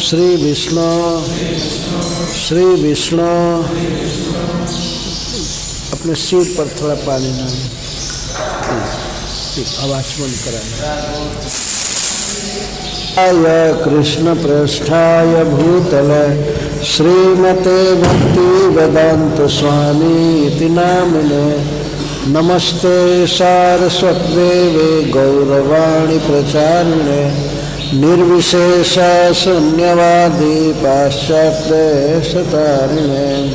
श्री विष्णु। श्री विष्णु। अपने सिर पर थोड़ा पानी ठीक, आवाज़ बंद कराए कृष्ण पृष्ठाय भूतल। श्रीमते भक्ति वेदांत स्वामी नामिने। नमस्ते सारस्वतदेवे गौरवाणी प्रचारिणे। निर्विशेष शून्यवादी पाश्चात्य सतारिणे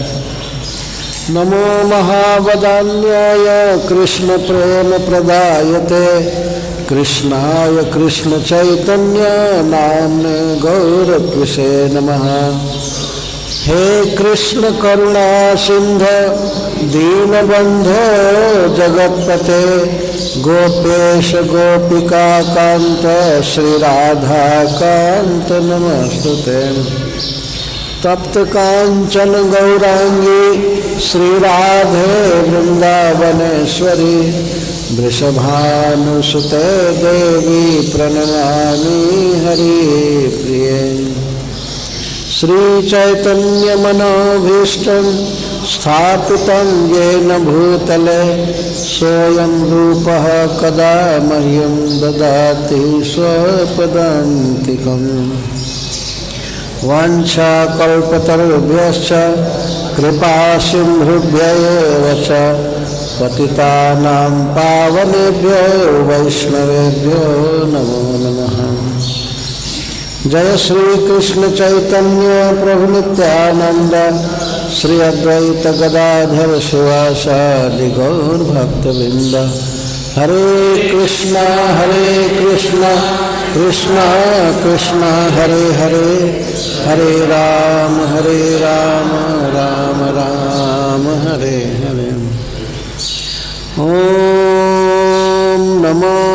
नमो महावदान्याय कृष्णप्रेमप्रदायते। कृष्णाय कृष्णचैतन्य नाम्ने गौरत्विषे नमः। हे कृष्ण करुणा सिंध दीनबन्धो जगतपते। गोपेश गोपिका कान्त श्रीराधाकान्त नमस्तुते। तप्त कांचन गौरांगी श्रीराधे वृंदावनेश्वरी वृषभानुसुते देवी प्रणमामि हरि प्रिय श्रीचैतन्यमनोभीष्टं स्थापितं येन भूतले सोऽयं रूपः कदा मह्यं ददाति स्वपदान्तिकम् वाञ्छाकल्पतरुभ्यश्च, कृपासिन्धुभ्य एव च पावनेभ्यो, वैष्णवेभ्यो नमो नमः। जय श्री कृष्ण चैतन्य प्रभु नित्यानंद श्री अद्वैत गदाधर शिवासादि गौर भक्तवृंद हरे कृष्णा हरे कृष्णा कृष्णा कृष्णा, हरे हरे हरे राम हरे राम राम राम, हरे हरे। ओम नमो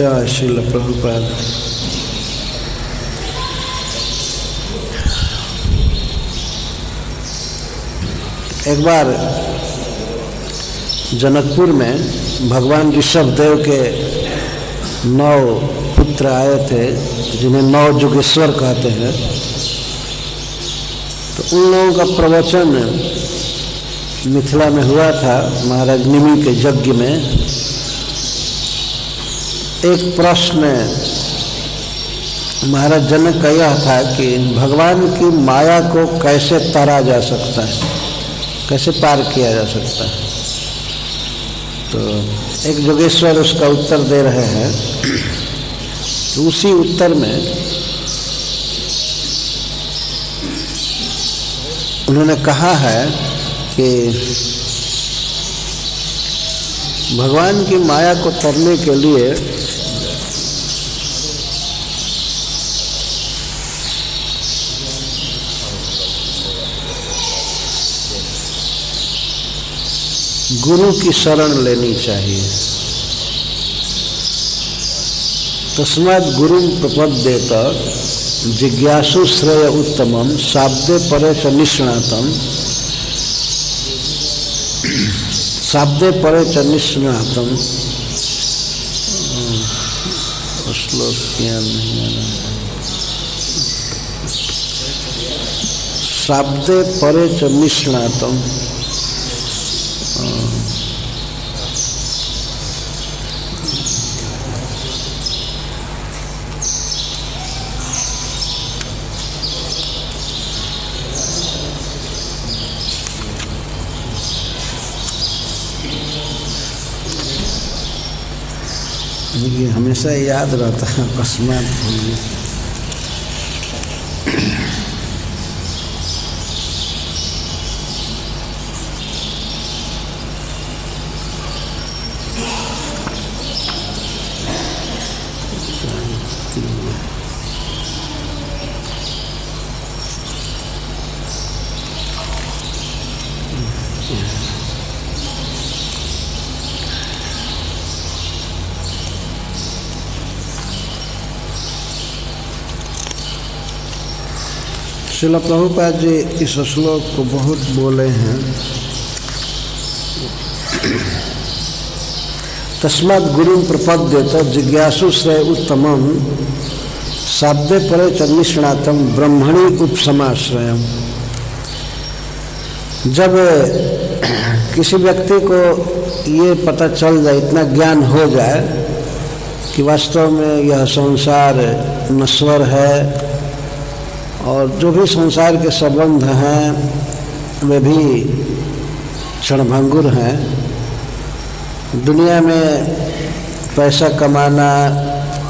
जय श्रील प्रभुपाद। एक बार जनकपुर में भगवान ऋषभ देव के नौ पुत्र आए थे, जिन्हें नौ जुगेश्वर कहते हैं। तो उन लोगों का प्रवचन मिथिला में हुआ था, महाराज निमि के यज्ञ में। एक प्रश्न महाराज जनक का यह था कि भगवान की माया को कैसे तारा जा सकता है? कैसे पार किया जा सकता है? तो एक योगेश्वर उसका उत्तर दे रहे हैं। तो उसी उत्तर में उन्होंने कहा है कि भगवान की माया को तरने के लिए गुरु की शरण लेनी चाहिए। तस्मात गुरु प्रपद्येत जिज्ञासु श्रेय उत्तमम शाब्दे परे च निष्णातम शाब्दे परे च निष्णातम श्लोक शाब्दे परे च निष्णातम ये हमेशा याद रहता है अकस्मात भूल शिल प्रभुपाद जी इस श्लोक को बहुत बोले हैं। तस्मात गुरु प्रपद्य तो जिज्ञासु श्रेय उत्तम शाब्दे परे च निष्णातम ब्रह्मणी उपसमाश्रय जब किसी व्यक्ति को ये पता चल जाए, इतना ज्ञान हो जाए कि वास्तव में यह संसार नश्वर है और जो भी संसार के संबंध हैं, वे भी क्षणभंगुर हैं। दुनिया में पैसा कमाना,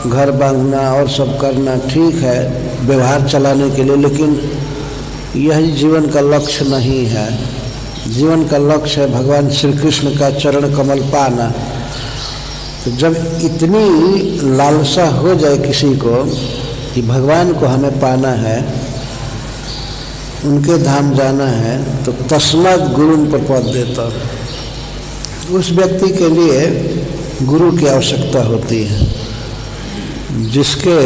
घर बांधना और सब करना ठीक है, व्यवहार चलाने के लिए, लेकिन यही जीवन का लक्ष्य नहीं है। जीवन का लक्ष्य है भगवान श्री कृष्ण का चरण कमल पाना। तो जब इतनी लालसा हो जाए किसी को कि भगवान को हमें पाना है उनके धाम जाना है तो तस्मत गुरु पर पद देता उस व्यक्ति के लिए गुरु की आवश्यकता होती है, जिसके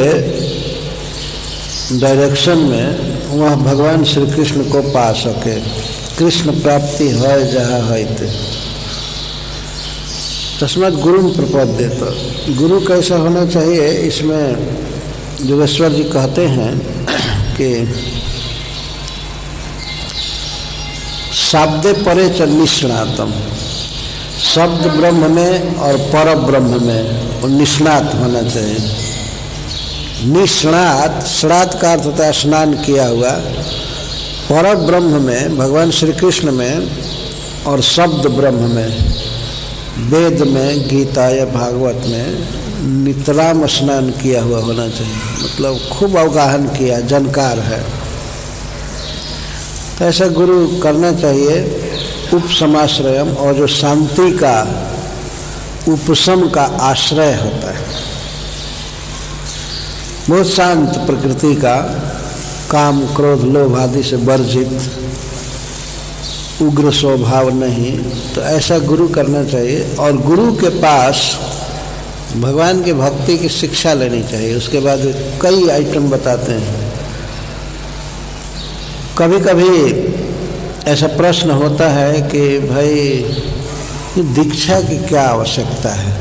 डायरेक्शन में वह भगवान श्री कृष्ण को पा सके। कृष्ण प्राप्ति है जहाँ है तस्मत गुरु प्रपद देता गुरु कैसा होना चाहिए? इसमें जोगेश्वर जी कहते हैं कि शब्द परे च निष्णातम। शब्द ब्रह्म में और पर ब्रह्म में और निष्णात होना चाहिए। निष्णात स्नात का अर्थ होता है स्नान किया हुआ। पर ब्रह्म में, भगवान श्री कृष्ण में और शब्द ब्रह्म में, वेद में गीता या भागवत में नितराम स्नान किया हुआ होना चाहिए। मतलब खूब अवगाहन किया, जानकार है। ऐसा गुरु करना चाहिए उपसमाश्रयम और जो शांति का, उपशम का आश्रय होता है। बहुत शांत प्रकृति का काम, क्रोध, लोभ आदि से वर्जित उग्र स्वभाव नहीं तो ऐसा गुरु करना चाहिए। और गुरु के पास भगवान के भक्ति की शिक्षा लेनी चाहिए। उसके बाद कई आइटम बताते हैं। कभी कभी ऐसा प्रश्न होता है कि भाई दीक्षा की क्या आवश्यकता है?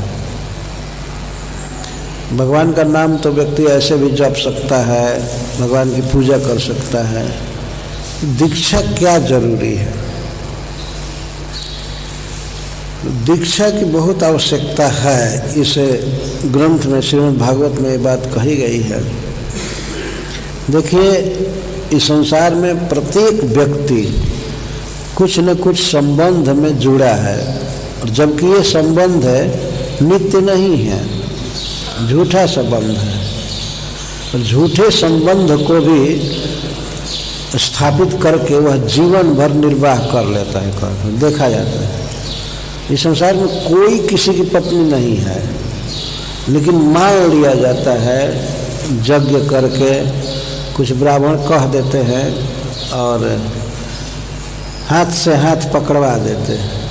भगवान का नाम तो व्यक्ति ऐसे भी जप सकता है, भगवान की पूजा कर सकता है। दीक्षा क्या ज़रूरी है? दीक्षा की बहुत आवश्यकता है, इस ग्रंथ में श्रीमद् भागवत में ये बात कही गई है। देखिए इस संसार में प्रत्येक व्यक्ति कुछ न कुछ संबंध में जुड़ा है। और जबकि ये संबंध है, नित्य नहीं है, झूठा संबंध है। और झूठे संबंध को भी स्थापित करके वह जीवन भर निर्वाह कर लेता है, कर देखा जाता है। इस संसार में कोई किसी की पत्नी नहीं है। लेकिन मान लिया जाता है, यज्ञ करके कुछ ब्राह्मण कह देते हैं और हाथ से हाथ पकड़वा देते हैं।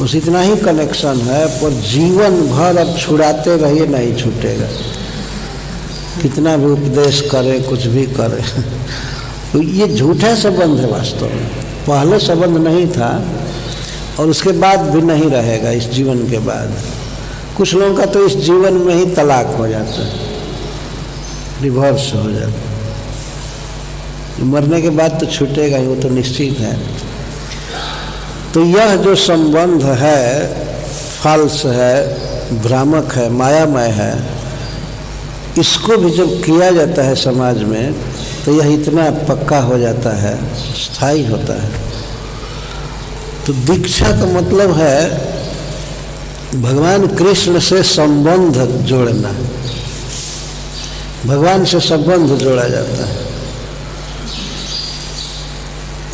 उस इतना ही कनेक्शन है, पर जीवन भर अब छुड़ाते रहिए नहीं छूटेगा। कितना भी उपदेश करे, कुछ भी करे। तो ये झूठा संबंध है वास्तव में। पहले संबंध नहीं था, और उसके बाद भी नहीं रहेगा, इस जीवन के बाद। कुछ लोगों का तो इस जीवन में ही तलाक हो जाता है। डिवोर्स हो जाता है। मरने के बाद तो छूटेगा ही, वो तो निश्चित है। तो यह जो संबंध है फाल्स है, भ्रामक है, मायामय है, इसको भी जब किया जाता है समाज में तो यह इतना पक्का हो जाता है, स्थायी होता है। तो दीक्षा का मतलब है, भगवान कृष्ण से संबंध जोड़ना। भगवान से संबंध जोड़ा जाता है।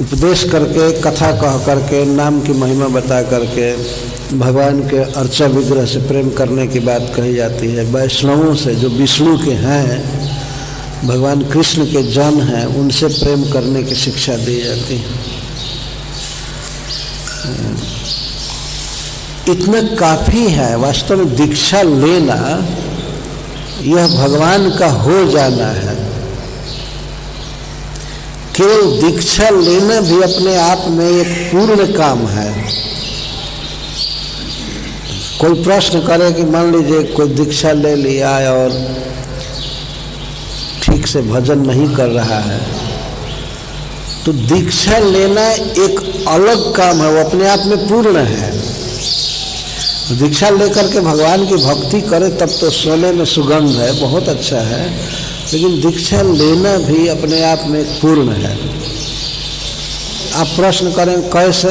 उपदेश करके, कथा कह करके, नाम की महिमा बता करके, भगवान के अर्चा विग्रह से प्रेम करने की बात कही जाती है। वैष्णवों से जो विष्णु के हैं, भगवान कृष्ण के जन हैं, उनसे प्रेम करने की शिक्षा दी जाती है। इतना काफ़ी है, वास्तव में दीक्षा लेना, यह भगवान का हो जाना है। केवल दीक्षा लेना भी अपने आप में एक पूर्ण काम है। कोई प्रश्न करे कि मान लीजिए कोई दीक्षा ले लिया और ठीक से भजन नहीं कर रहा है तो दीक्षा लेना एक अलग काम है, वो अपने आप में पूर्ण है। दीक्षा लेकर के भगवान की भक्ति करे तब तो सोने में सुगंध है, बहुत अच्छा है। लेकिन दीक्षा लेना भी अपने आप में पूर्ण है। आप प्रश्न करें, कैसे?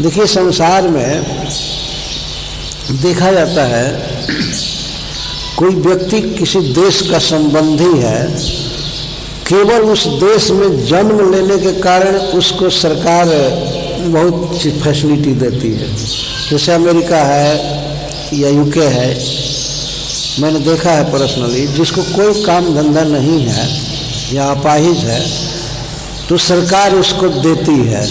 देखिए, संसार में देखा जाता है, कोई व्यक्ति किसी देश का संबंधी है, केवल उस देश में जन्म लेने के कारण उसको सरकार बहुत फैसिलिटी देती है। जैसे अमेरिका है या यूके है मैंने देखा है पर्सनली जिसको कोई काम धंधा नहीं है या अपाहिज है तो सरकार उसको देती है।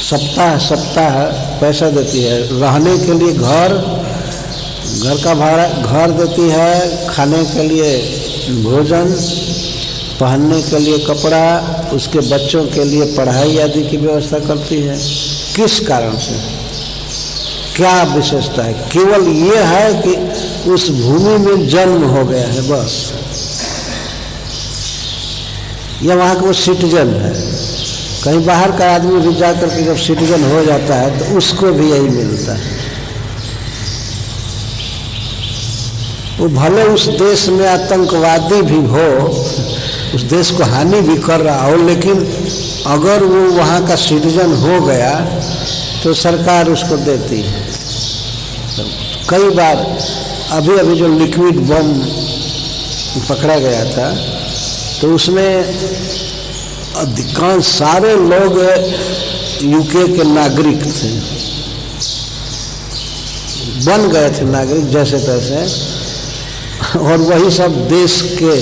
सप्ताह सप्ताह पैसा देती है। रहने के लिए घर घर का भाड़ा घर देती है, खाने के लिए भोजन, पहनने के लिए कपड़ा, उसके बच्चों के लिए पढ़ाई आदि की व्यवस्था करती है। किस कारण से? क्या विशेषता है? केवल ये है कि उस भूमि में जन्म हो गया है, बस। या वहाँ का वो सिटीजन है। कहीं बाहर का आदमी भी जा करके जब सिटीजन हो जाता है तो उसको भी यही मिलता है। वो भले उस देश में आतंकवादी भी हो, उस देश को हानि भी कर रहा हो, लेकिन अगर वो वहाँ का सिटीजन हो गया तो सरकार उसको देती है। तो कई बार अभी अभी जो लिक्विड बम पकड़ा गया था तो उसमें अधिकांश सारे लोग यूके के नागरिक थे। बन गए थे नागरिक जैसे तैसे और वही सब देश के,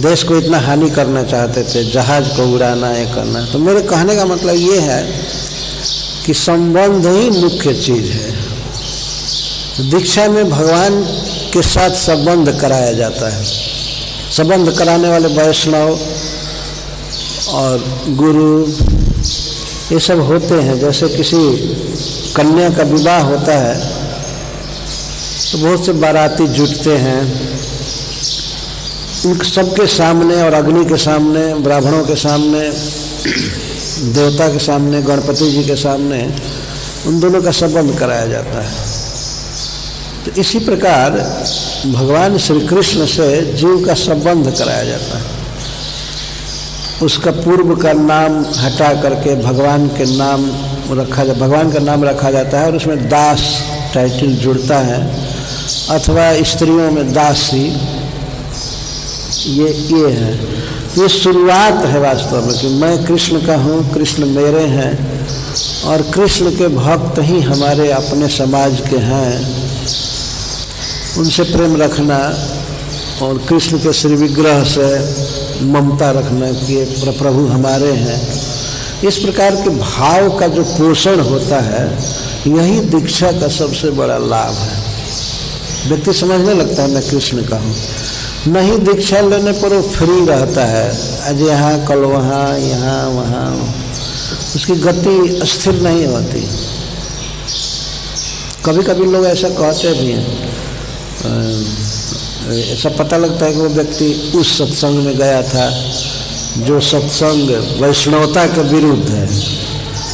देश को इतना हानि करना चाहते थे, जहाज़ को उड़ाना, ये करना। तो मेरे कहने का मतलब ये है कि संबंध ही मुख्य चीज़ है। दीक्षा में भगवान के साथ संबंध कराया जाता है। संबंध कराने वाले वैष्णव और गुरु, ये सब होते हैं। जैसे किसी कन्या का विवाह होता है तो बहुत से बाराती जुटते हैं। उन सबके सामने और अग्नि के सामने, ब्राह्मणों के सामने, देवता के सामने, गणपति जी के सामने, उन दोनों का संबंध कराया जाता है। तो इसी प्रकार भगवान श्री कृष्ण से जीव का संबंध कराया जाता है। उसका पूर्व का नाम हटा करके भगवान के नाम रखा जा, भगवान का नाम रखा जाता है और उसमें दास टाइटल जुड़ता है। अथवा स्त्रियों में दासी, ये ये है। ये शुरुआत है वास्तव में कि मैं कृष्ण का हूँ, कृष्ण मेरे हैं और कृष्ण के भक्त ही हमारे अपने समाज के हैं। उनसे प्रेम रखना और कृष्ण के श्री विग्रह से ममता रखना कि प्रभु हमारे हैं। इस प्रकार के भाव का जो पोषण होता है, यही दीक्षा का सबसे बड़ा लाभ है। व्यक्ति समझने लगता है, मैं कृष्ण का हूँ। नहीं दीक्षा लेने पर वो फ्री रहता है। आज यहाँ, कल वहाँ, यहाँ, वहाँ। उसकी गति स्थिर नहीं होती। कभी कभी लोग ऐसा कहते भी हैं ऐसा पता लगता है कि वो व्यक्ति उस सत्संग में गया था, जो सत्संग वैष्णवता के विरुद्ध है।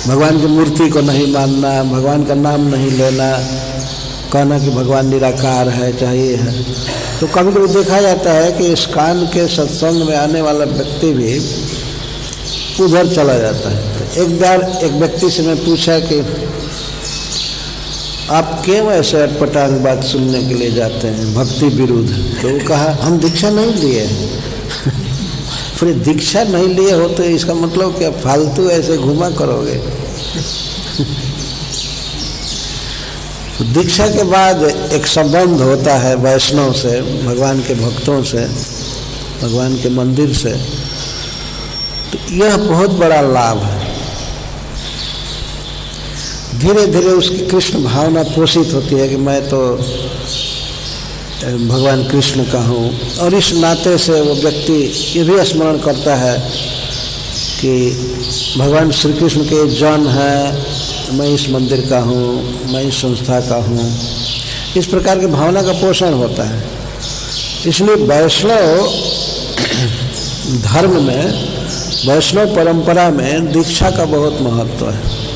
भगवान की मूर्ति को नहीं मानना, भगवान का नाम नहीं लेना, कहना कि भगवान निराकार है, चाहिए है। तो कभी कभी देखा जाता है कि इस कान के सत्संग में आने वाला व्यक्ति भी उधर चला जाता है। तो एक बार एक व्यक्ति से मैं पूछा कि आप क्यों ऐसे अटपटांग बात सुनने के लिए जाते हैं, भक्ति विरुद्ध। तो वो कहा, हम दीक्षा नहीं लिए पूरे दीक्षा नहीं लिए हो तो इसका मतलब क्या? फालतू ऐसे घुमा करोगे? दीक्षा के बाद एक संबंध होता है वैष्णव से, भगवान के भक्तों से, भगवान के मंदिर से। तो यह बहुत बड़ा लाभ है। धीरे धीरे उसकी कृष्ण भावना पोषित होती है कि मैं तो भगवान कृष्ण का हूँ। और इस नाते से वो व्यक्ति ये भी स्मरण करता है कि भगवान श्री कृष्ण के जन हैं, मैं इस मंदिर का हूँ, मैं इस संस्था का हूँ। इस प्रकार की भावना का पोषण होता है। इसलिए वैष्णव धर्म में, वैष्णव परंपरा में दीक्षा का बहुत महत्व है।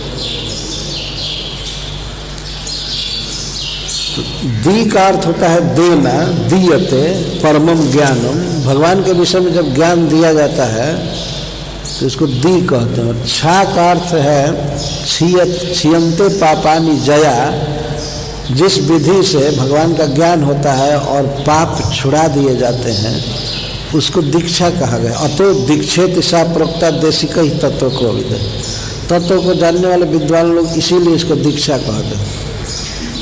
दी का अर्थ होता है देना, दीयते, परमम ज्ञानम। भगवान के विषय में जब ज्ञान दिया जाता है तो इसको दी कहते हैं। छा का अर्थ है, छियत, छियंते पापानी जया। जिस विधि से भगवान का ज्ञान होता है और पाप छुड़ा दिए जाते हैं, उसको दीक्षा कहा गया। अतो दीक्षित सा प्रोक्ता देशिक ही तत्व को विदय तत्व को जानने वाले विद्वान लोग इसीलिए इसको दीक्षा कहते हैं।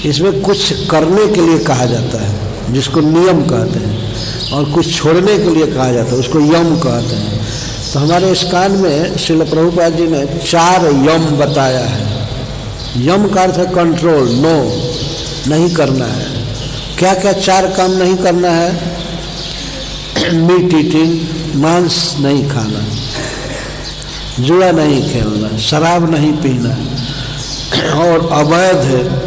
इसमें कुछ करने के लिए कहा जाता है, जिसको नियम कहते हैं, और कुछ छोड़ने के लिए कहा जाता है, उसको यम कहते हैं। तो हमारे इस कान में शिल प्रभुपाद जी ने चार यम बताया है। यम का अर्थ है कंट्रोल नो नहीं करना है। क्या क्या चार काम नहीं करना है? मीट ईटिंग मांस नहीं खाना, जुआ नहीं खेलना, शराब नहीं पीना, और अवैध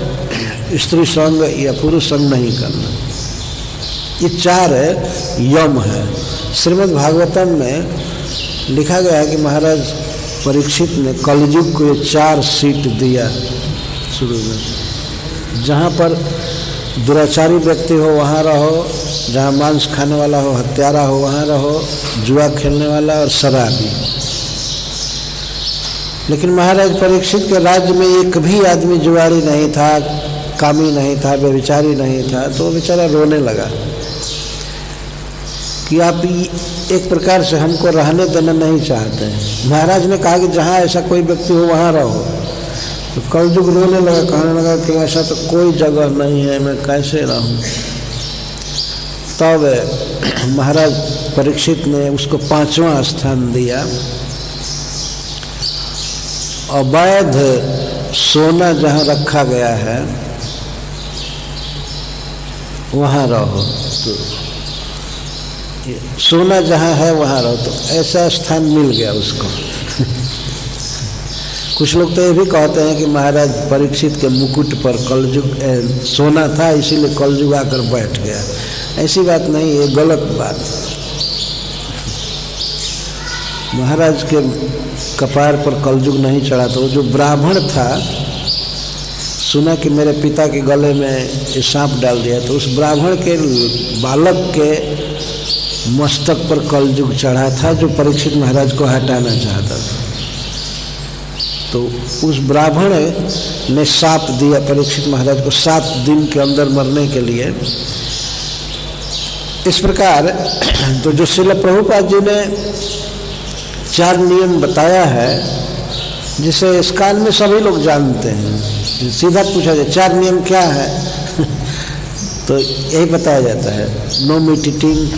स्त्री संग या पुरुष संग नहीं करना। ये चार यम है। श्रीमद् भागवतम में लिखा गया है कि महाराज परीक्षित ने कलयुग को ये चार सीट दिया शुरू में। जहाँ पर दुराचारी व्यक्ति हो, वहाँ रहो। जहाँ मांस खाने वाला हो, हत्यारा हो, वहाँ रहो। जुआ खेलने वाला और शराबी। लेकिन महाराज परीक्षित के राज्य में एक भी आदमी जुआरी नहीं था। कामी नहीं था व्यविचारी नहीं था तो बेचारा रोने लगा। कि आप एक प्रकार से हमको रहने देना नहीं चाहते। हैं महाराज ने कहा कि जहाँ ऐसा कोई व्यक्ति हो, वहाँ रहो। तो कलजुग रोने लगा, कहने लगा कि ऐसा तो कोई जगह नहीं है, मैं कैसे रहूँ? तब महाराज परीक्षित ने उसको पांचवा स्थान दिया। अवैध सोना जहाँ रखा गया है वहाँ रहो। तो सोना जहाँ है वहाँ रहो। तो ऐसा स्थान मिल गया उसको। कुछ लोग तो ये भी कहते हैं कि महाराज परीक्षित के मुकुट पर कलजुग सोना था इसीलिए कलजुग आकर बैठ गया। ऐसी बात नहीं ये गलत बात। महाराज के कपार पर कलजुग नहीं चढ़ा था वो जो ब्राह्मण था सुना कि मेरे पिता के गले में सांप डाल दिया तो उस ब्राह्मण के बालक के मस्तक पर कलजुग चढ़ा था जो परीक्षित महाराज को हटाना चाहता था। तो उस ब्राह्मण ने साप दिया परीक्षित महाराज को सात दिन के अंदर मरने के लिए। इस प्रकार तो जो शिल प्रभुपाद जी ने चार नियम बताया है, जिसे इस काल में सभी लोग जानते हैं। सीधा पूछा जाए, चार नियम क्या है? तो यही बताया जाता है no meat eating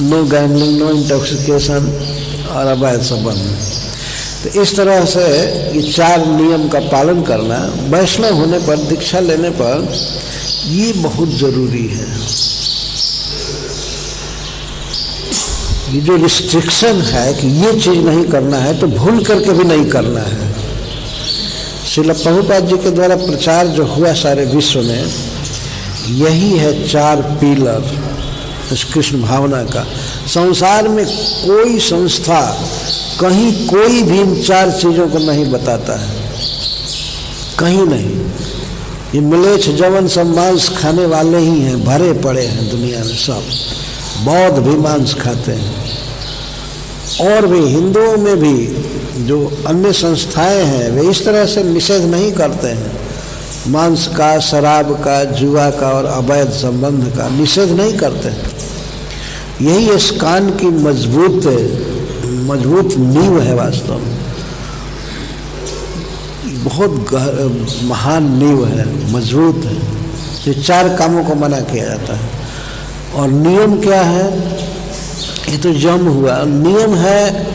no gambling no intoxication और अवैध संबंध। तो इस तरह से ये चार नियम का पालन करना, वैष्णव होने पर, दीक्षा लेने पर, ये बहुत ज़रूरी है। ये जो रिस्ट्रिक्शन है कि ये चीज़ नहीं करना है तो भूल करके भी नहीं करना है। शिल प्रभुपाद जी के द्वारा प्रचार जो हुआ सारे विश्व में, यही है चार पिलर इस कृष्ण भावना का। संसार में कोई संस्था, कहीं कोई भी इन चार चीज़ों को नहीं बताता है। कहीं नहीं। ये मिलेच जवन सब मांस खाने वाले ही हैं, भरे पड़े हैं दुनिया में सब। बौद्ध भी मांस खाते हैं। और भी हिंदुओं में भी जो अन्य संस्थाएँ हैं, वे इस तरह से निषेध नहीं करते हैं। मांस का, शराब का, जुआ का और अवैध संबंध का निषेध नहीं करते। यही इस कान की मज़बूत मज़बूत नींव है वास्तव में। बहुत महान नींव है, मज़बूत है, जो चार कामों को मना किया जाता है। और नियम क्या है? ये तो जम हुआ। नियम है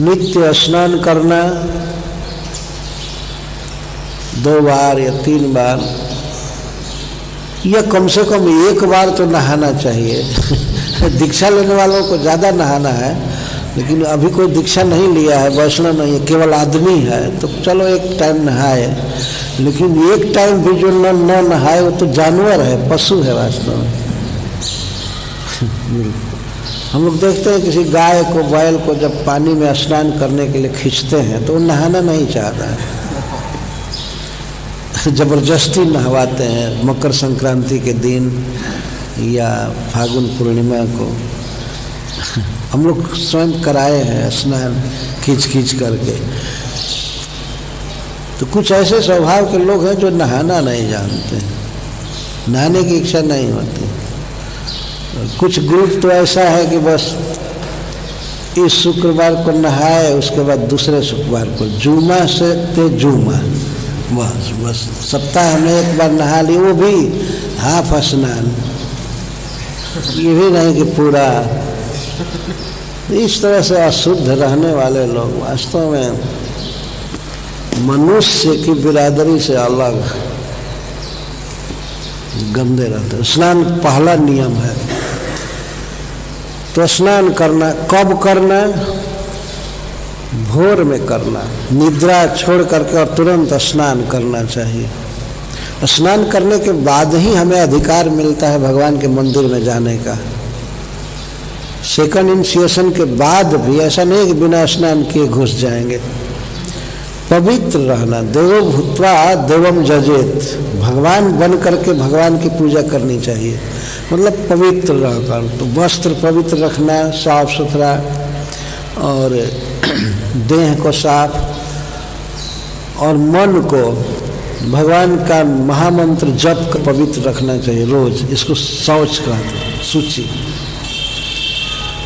नित्य स्नान करना दो बार या तीन बार, या कम से कम एक बार तो नहाना चाहिए। दीक्षा लेने वालों को ज़्यादा नहाना है, लेकिन अभी कोई दीक्षा नहीं लिया है, वैष्णव नहीं है, केवल आदमी है तो चलो एक टाइम नहाए। लेकिन एक टाइम भी जो न नहाए, वो तो जानवर है, पशु है वास्तव में। हम लोग देखते हैं किसी गाय को, बैल को जब पानी में स्नान करने के लिए खींचते हैं तो वो नहाना नहीं चाहता है। ज़बरदस्ती नहवाते हैं मकर संक्रांति के दिन या फागुन पूर्णिमा को। हम लोग स्वयं कराए हैं स्नान खींच खींच करके। तो कुछ ऐसे स्वभाव के लोग हैं जो नहाना नहीं जानते, नहाने की इच्छा नहीं होती। कुछ ग्रुप तो ऐसा है कि बस इस शुक्रवार को नहाए, उसके बाद दूसरे शुक्रवार को जुमा से ते जुमा बस बस, सप्ताह में एक बार नहा ली, वो भी हाफ़ स्नान। ये भी नहीं कि पूरा। इस तरह से अशुद्ध रहने वाले लोग वास्तव में मनुष्य की बिरादरी से अलग गंदे रहते स्नान पहला नियम है। तो स्नान करना, कब करना? भोर में करना। निद्रा छोड़ करके और तुरंत स्नान करना चाहिए। स्नान करने के बाद ही हमें अधिकार मिलता है भगवान के मंदिर में जाने का। सेकंड इनिशिएशन के बाद भी ऐसा नहीं कि बिना स्नान किए घुस जाएँगे। पवित्र रहना देवो भूतवा देवम जजेत। भगवान बन करके भगवान की पूजा करनी चाहिए। मतलब पवित्र रहकर तो वस्त्र पवित्र रखना साफ़ सुथरा और देह को साफ़, और मन को भगवान का महामंत्र जप पवित्र रखना चाहिए रोज, इसको शौच कहते हैं सूची।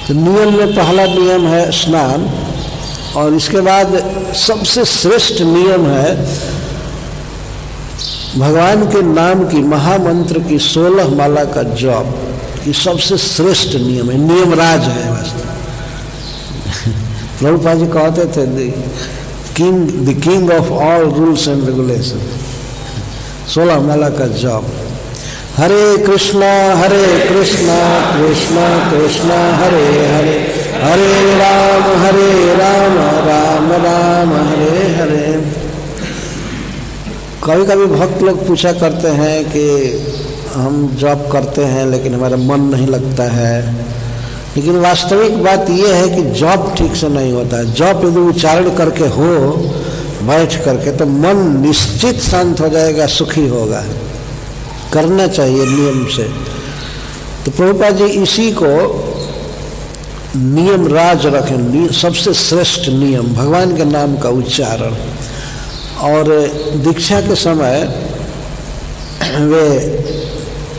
तो नियम में पहला नियम है स्नान, और इसके बाद सबसे श्रेष्ठ नियम है भगवान के नाम की महामंत्र की सोलह माला का जॉब ये सबसे श्रेष्ठ नियम है, नियम राज है वास्तव प्रभुपा जी कहते थे king the king of all rules and regulation सोलह माला का जॉब हरे कृष्णा हरे कृष्णा कृष्णा कृष्णा, हरे हरे हरे राम हरे राम राम राम, हरे हरे। कभी कभी भक्त लोग पूछा करते हैं कि हम जॉब करते हैं, लेकिन हमारा मन नहीं लगता है। लेकिन वास्तविक बात यह है कि जॉब ठीक से नहीं होता है। जॉब यदि उच्चारण करके हो, बैठ करके तो मन निश्चित शांत हो जाएगा, सुखी होगा। करना चाहिए नियम से। तो प्रभुपा जी, इसी को नियम राज रखें। सबसे श्रेष्ठ नियम, भगवान के नाम का उच्चारण। और दीक्षा के समय वे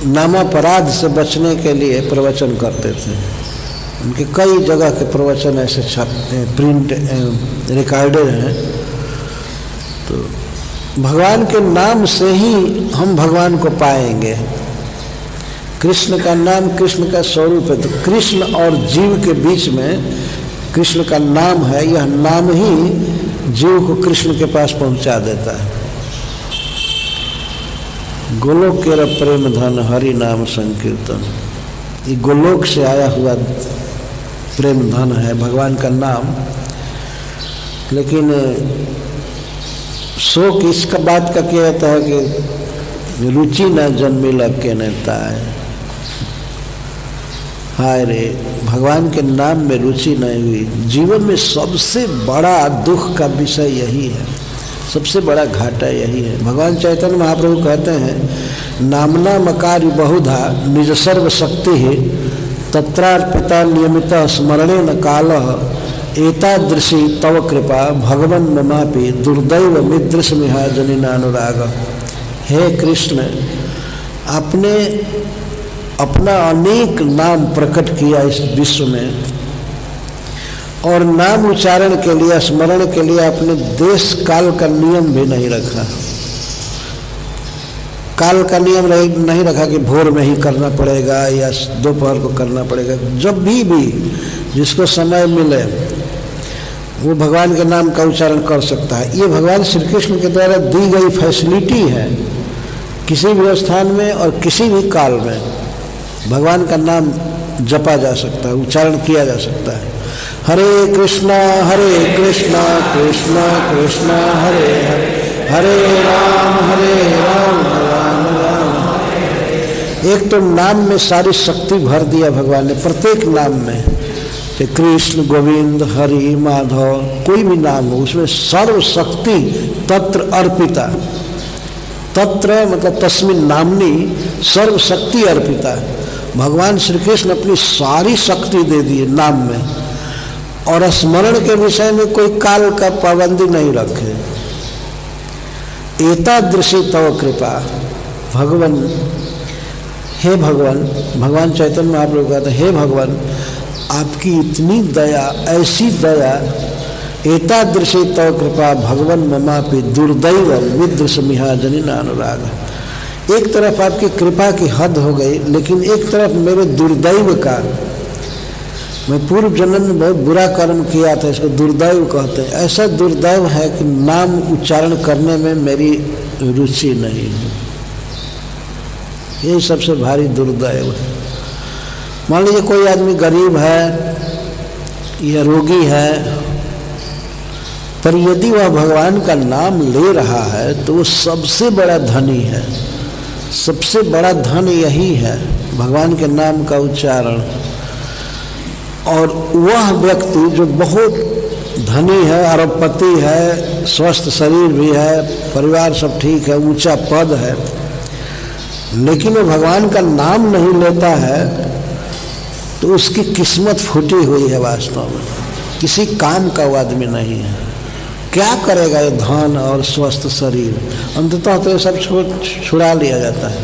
नामापराध से बचने के लिए प्रवचन करते थे। उनके कई जगह के प्रवचन ऐसे छप प्रिंट रिकॉर्डेड हैं। तो भगवान के नाम से ही हम भगवान को पाएँगे। कृष्ण का नाम कृष्ण का स्वरूप है। तो कृष्ण और जीव के बीच में कृष्ण का नाम है। यह नाम ही जीव को कृष्ण के पास पहुँचा देता है। गोलोक के प्रेम धन हरि नाम संकीर्तन। ये गोलोक से आया हुआ प्रेम धन है, भगवान का नाम। लेकिन, शोक इसका बात का क्या होता है कि रुचि न जन्मी लग के नेता है। हाय रे, भगवान के नाम में रुचि नहीं हुई। जीवन में सबसे बड़ा दुख का विषय यही है। सबसे बड़ा घाटा यही है। भगवान चैतन्य महाप्रभु कहते हैं नामना मकार बहुधा निज सर्व शक्ति तत्रार्पिता नियमित स्मरणे न काल, एतादृशी तव कृपा भगवन ममापि दुर्दैव मिदृश मिहा जनिनानुराग हे कृष्ण, आपने अपना अनेक नाम प्रकट किया इस विश्व में और नाम उच्चारण के लिए, स्मरण के लिए अपने देश काल का नियम भी नहीं रखा। काल का नियम नहीं रखा कि भोर में ही करना पड़ेगा या दोपहर को करना पड़ेगा। जब भी भी जिसको समय मिले, वो भगवान के नाम का उच्चारण कर सकता है। ये भगवान श्री कृष्ण के द्वारा दी गई फैसिलिटी है किसी भी स्थान में और किसी भी काल में। भगवान का नाम जपा जा सकता है, उच्चारण किया जा सकता है। हरे कृष्णा हरे कृष्णा कृष्णा कृष्णा, हरे हरे। हरे राम हरे राम राम राम एक तो नाम में सारी शक्ति भर दिया भगवान ने, प्रत्येक नाम में। कि कृष्ण, गोविंद, हरि, माधव, कोई भी नाम हो, उसमें सर्व शक्ति तत्र अर्पिता। तत्र मतलब तस्मिन नामनी सर्व शक्ति अर्पिता। भगवान श्री कृष्ण अपनी सारी शक्ति दे दिए नाम में, और स्मरण के विषय में कोई काल का पाबंदी नहीं रखे। एतादृशी तव कृपा। भगवान, हे भगवान भगवान चैतन्य महाप्रभु कहते हे भगवान, आपकी इतनी दया, ऐसी दया, एतादृशी तव कृपा, भगवान ममापि दुर्दैव विद्रस मिहाजनी अनुराग एक तरफ़ आपकी कृपा की हद हो गई, लेकिन एक तरफ़ मेरे दुर्दैव का। मैं पूर्व जन्म में बहुत बुरा कर्म किया था, इसको दुर्दैव कहते हैं। ऐसा दुर्दैव है कि नाम उच्चारण करने में मेरी रुचि नहीं है। यही सबसे भारी दुर्दैव है। मान लीजिए कोई आदमी गरीब है या रोगी है, पर यदि वह भगवान का नाम ले रहा है तो वो सबसे बड़ा धनी है। सबसे बड़ा धन यही है, भगवान के नाम का उच्चारण। और वह व्यक्ति जो बहुत धनी है, अरबपति है, स्वस्थ शरीर भी है, परिवार सब ठीक है, ऊँचा पद है, लेकिन वो भगवान का नाम नहीं लेता है तो उसकी किस्मत फूटी हुई है वास्तव में। किसी काम का वो आदमी नहीं है। क्या करेगा ये धन और स्वस्थ शरीर? अंततः तो ये सब छुड़ा लिया जाता है।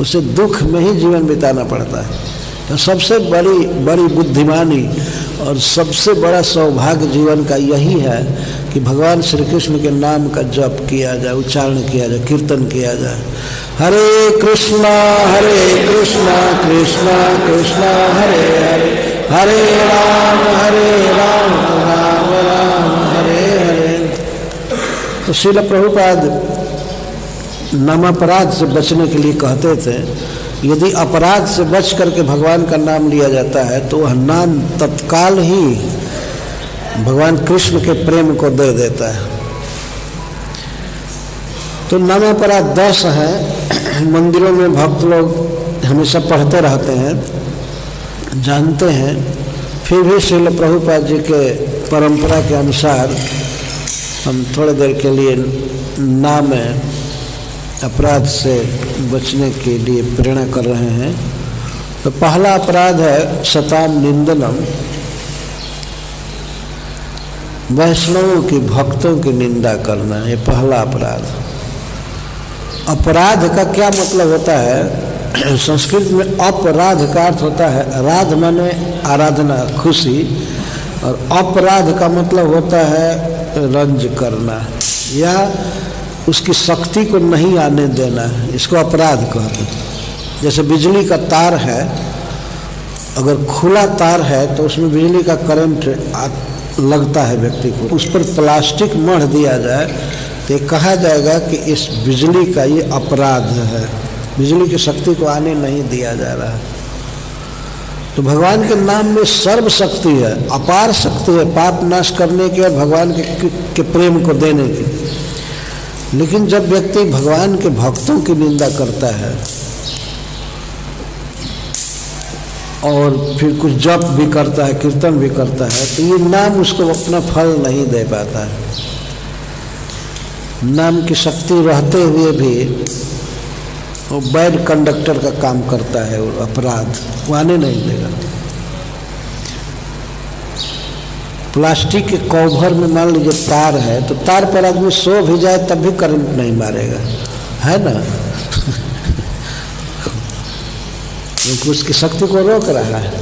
उसे दुख में ही जीवन बिताना पड़ता है। तो सबसे बड़ी बड़ी बुद्धिमानी और सबसे बड़ा सौभाग्य जीवन का यही है कि भगवान श्री कृष्ण के नाम का जप किया जाए, उच्चारण किया जाए, कीर्तन किया जाए। हरे कृष्णा हरे कृष्णा कृष्णा कृष्णा, हरे हरे। हरे राम हरे राम तो शिल प्रभुपाद नामापराध से बचने के लिए कहते थे, यदि अपराध से बच करके भगवान का नाम लिया जाता है तो वह नाम तत्काल ही भगवान कृष्ण के प्रेम को दे देता है। तो नाम अपराध दस है। मंदिरों में भक्त लोग हमेशा पढ़ते रहते हैं, जानते हैं। फिर भी शिल प्रभुपाद जी के परंपरा के अनुसार हम थोड़ी देर के लिए नाम अपराध से बचने के लिए प्रेरणा कर रहे हैं। तो पहला अपराध है शताम निंदनम। वैष्णवों की भक्तों की निंदा करना, ये पहला अपराध। अपराध का क्या मतलब होता है? संस्कृत में अपराध का अर्थ होता है, राध माने आराधना, खुशी। और अपराध का मतलब होता है रंज करना या उसकी शक्ति को नहीं आने देना, इसको अपराध कहते हैं। जैसे बिजली का तार है, अगर खुला तार है तो उसमें बिजली का करंट लगता है व्यक्ति को। उस पर प्लास्टिक मढ़ दिया जाए तो कहा जाएगा कि इस बिजली का ये अपराध है। बिजली की शक्ति को आने नहीं दिया जा रहा। है तो भगवान के नाम में सर्व शक्ति है अपार शक्ति है पाप नाश करने की और भगवान के, के प्रेम को देने की। लेकिन जब व्यक्ति भगवान के भक्तों की निंदा करता है और फिर कुछ जप भी करता है कीर्तन भी करता है तो ये नाम उसको अपना फल नहीं दे पाता है। नाम की शक्ति रहते हुए भी वो बैड कंडक्टर का काम करता है अपराध, वो आने नहीं देगा। प्लास्टिक के कवर में मान लीजिए तार है तो तार पर आदमी सो भी जाए, तब भी करंट नहीं मारेगा। है ना? क्योंकि उसकी शक्ति को रोक रहा है।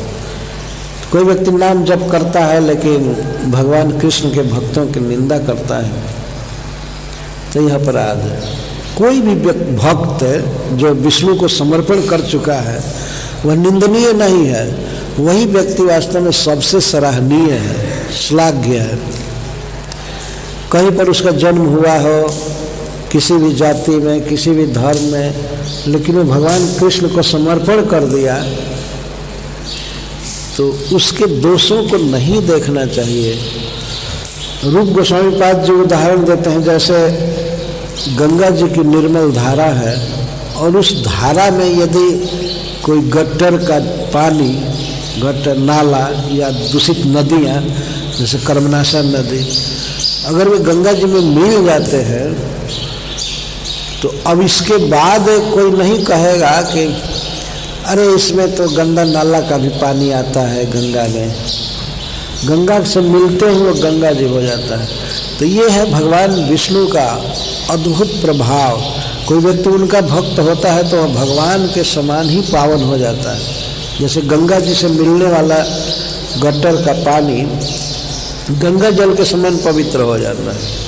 कोई व्यक्ति नाम जप करता है, लेकिन भगवान कृष्ण के भक्तों की निंदा करता है तो यह अपराध है। कोई भी भक्त जो विष्णु को समर्पण कर चुका है, वह निंदनीय नहीं है। वही व्यक्ति वास्तव में सबसे सराहनीय है, श्लाघ्य है। कहीं पर उसका जन्म हुआ हो, किसी भी जाति में, किसी भी धर्म में, लेकिन वो भगवान कृष्ण को समर्पण कर दिया तो उसके दोषों को नहीं देखना चाहिए। रूप गोस्वामी पाद जो उदाहरण देते हैं, जैसे गंगा जी की निर्मल धारा है और उस धारा में यदि कोई गट्टर का पानी गट्टर नाला या दूषित नदियाँ, जैसे कर्मनाशा नदी, अगर वे गंगा जी में मिल जाते हैं तो अब इसके बाद कोई नहीं कहेगा कि, अरे इसमें तो गंदा नाला का भी पानी आता है गंगा में। गंगा से मिलते ही वो गंगा जी हो जाता है। तो ये है भगवान विष्णु का अद्भुत प्रभाव। कोई व्यक्ति उनका भक्त होता है तो भगवान के समान ही पावन हो जाता है। जैसे गंगा जी से मिलने वाला गट्टर का पानी गंगा जल के समान पवित्र हो जाता है।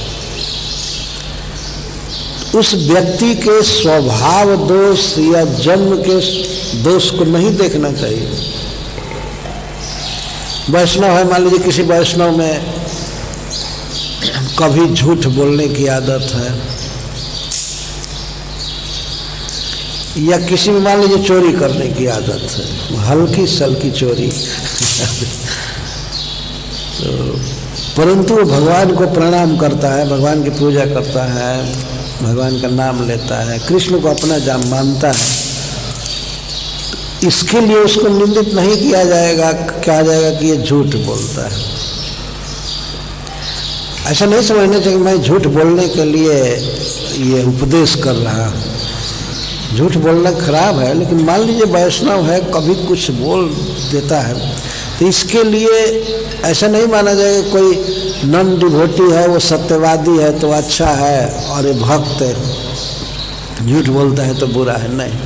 उस व्यक्ति के स्वभाव दोष या जन्म के दोष को नहीं देखना चाहिए। वैष्णव है, मान लीजिए किसी वैष्णव में कभी झूठ बोलने की आदत है? या किसी में मान लीजिए चोरी करने की आदत है? हल्की सल्की चोरी तो परंतु भगवान को प्रणाम करता है, भगवान की पूजा करता है, भगवान का नाम लेता है, कृष्ण को अपना जाम मानता है। इसके लिए उसको निंदित नहीं किया जाएगा कहा जाएगा कि ये झूठ बोलता है। ऐसा नहीं समझना चाहिए मैं झूठ बोलने के लिए ये उपदेश कर रहा हूँ। झूठ बोलना खराब है, लेकिन मान लीजिए वैष्णव है, कभी कुछ बोल देता है तो इसके लिए ऐसा नहीं माना जाएगा कोई नन डिभोटी है, वो सत्यवादी है तो अच्छा है, और ये भक्त है, झूठ बोलता है तो बुरा है, नहीं।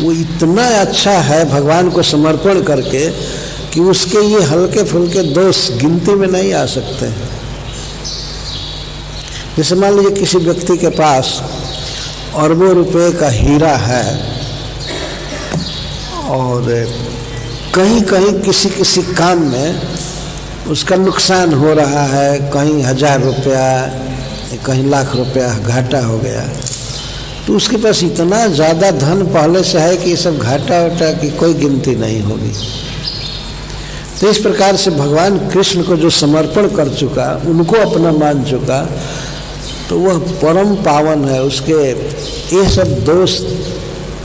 वो इतना अच्छा है, भगवान को समर्पण करके, कि उसके ये हल्के फुल्के दोष गिनती में नहीं आ सकते। जैसे मान लीजिए किसी व्यक्ति के पास अरबों रुपए का हीरा है और कहीं कहीं किसी किसी काम में उसका नुकसान हो रहा है, कहीं हज़ार रुपया, कहीं लाख रुपया घाटा हो गया तो उसके पास इतना ज़्यादा धन पहले से है कि ये सब घाटा वाटा की कोई गिनती नहीं होगी। तो इस प्रकार से भगवान कृष्ण को जो समर्पण कर चुका, उनको अपना मान चुका तो वह परम पावन है, उसके ये सब दोष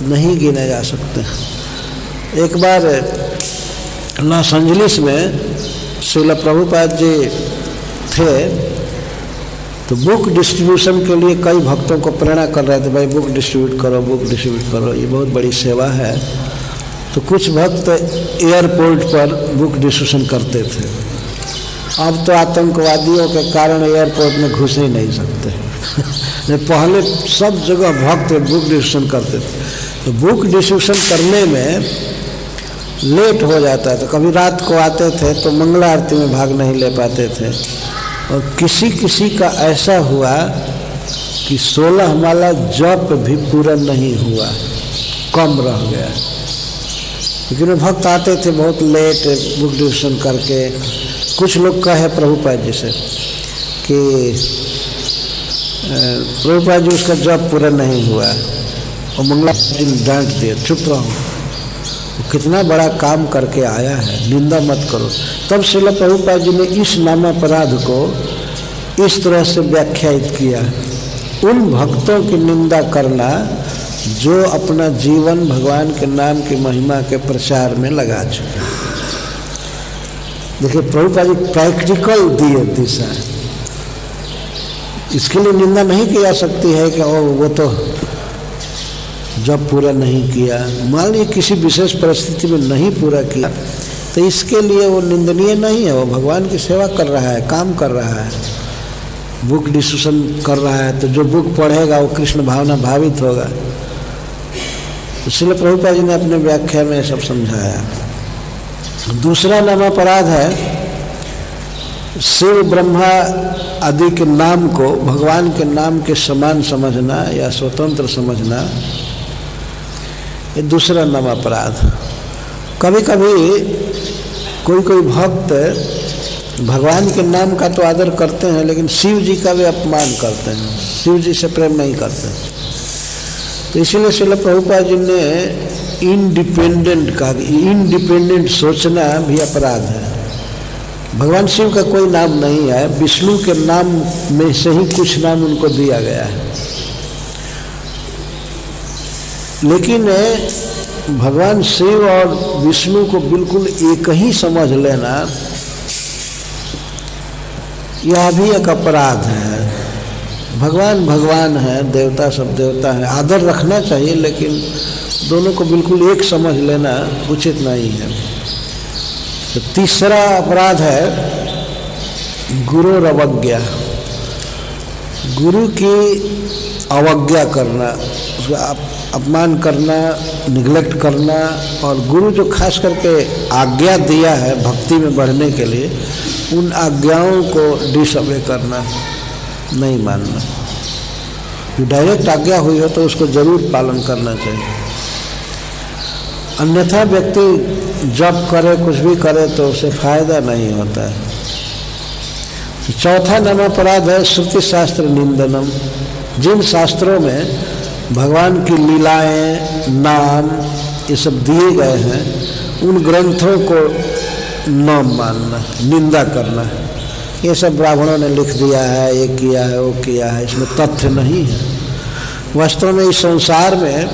नहीं गिने जा सकते। एक बार लॉस एंजलिस में शिल प्रभुपाद जी थे तो बुक डिस्ट्रीब्यूशन के लिए कई भक्तों को प्रेरणा कर रहे थे, भाई बुक डिस्ट्रीब्यूट करो बुक डिस्ट्रीब्यूट करो, ये बहुत बड़ी सेवा है। तो कुछ भक्त एयरपोर्ट पर बुक डिस्ट्रीब्यूशन करते थे। अब तो आतंकवादियों के कारण एयरपोर्ट में घुस ही नहीं सकते। पहले सब जगह भक्त बुक डिस्ट्रीब्यूशन करते थे। तो बुक डिस्ट्रीब्यूशन करने में लेट हो जाता तो कभी रात को आते थे तो मंगला आरती में भाग नहीं ले पाते थे। और किसी किसी का ऐसा हुआ कि सोलह माला जप भी पूरा नहीं हुआ। कम रह गया। लेकिन भक्त आते थे बहुत लेट बुक डिविजन करके। कुछ लोग कहे प्रभुपाद जी से, कि प्रभुपाद जी, उसका जॉब पूरा नहीं हुआ और मंगला दिन डांट दिया, चुप रहो। कितना बड़ा काम करके आया है, निंदा मत करो। तब शिला प्रभुपाद जी ने इस नामापराध को इस तरह से व्याख्यात किया। उन भक्तों की निंदा करना, जो अपना जीवन भगवान के नाम की महिमा के प्रचार में लगा चुके देखिए प्रभुपाद जी प्रैक्टिकल दिए दिशा इसके लिए निंदा नहीं की जा सकती है कि, ओ, वो तो जब पूरा नहीं किया। मान लीजिए किसी विशेष परिस्थिति में नहीं पूरा किया। तो इसके लिए वो निंदनीय नहीं है। वो भगवान की सेवा कर रहा है, काम कर रहा है। बुक डिस्कशन कर रहा है। तो जो बुक पढ़ेगा, वो कृष्ण भावना भावित होगा। इसलिए प्रभुपा जी ने अपने व्याख्या में सब समझाया। दूसरा नाम अपराध है। शिव ब्रह्मा आदि के नाम को भगवान के नाम के समान समझना या स्वतंत्र समझना, ये दूसरा नाम अपराध। कभी कभी कोई कोई भक्त भगवान के नाम का तो आदर करते हैं, लेकिन शिव जी का भी अपमान करते हैं। शिव जी से प्रेम नहीं करते। तो इसीलिए शिल प्रभुपा जी ने इंडिपेंडेंट का इंडिपेंडेंट सोचना भी अपराध है। भगवान शिव का कोई नाम नहीं है, विष्णु के नाम में से ही कुछ नाम उनको दिया गया है। लेकिन, भगवान शिव और विष्णु को बिल्कुल एक ही समझ लेना, यह भी एक अपराध है। भगवान भगवान है, देवता सब देवता है, आदर रखना चाहिए, लेकिन दोनों को बिल्कुल एक समझ लेना उचित नहीं है। तो तीसरा अपराध है गुरु अवज्ञा। गुरु की अवज्ञा करना, उसका अपमान करना निगलेक्ट करना और गुरु जो खास करके आज्ञा दिया है भक्ति में बढ़ने के लिए, उन आज्ञाओं को डिसअबे करना नहीं मानना। जो डायरेक्ट आज्ञा हुई हो तो उसको ज़रूर पालन करना चाहिए। अन्यथा व्यक्ति जब करे, कुछ भी करे तो उसे फ़ायदा नहीं होता है। चौथा नाम अपराध है श्रुति शास्त्र निंदनम। जिन शास्त्रों में भगवान की लीलाएँ, नाम, ये सब दिए गए हैं, उन ग्रंथों को न मानना, निंदा करना। ये सब ब्राह्मणों ने लिख दिया है, ये किया है, वो किया है, इसमें तथ्य नहीं है। वास्तव में इस संसार में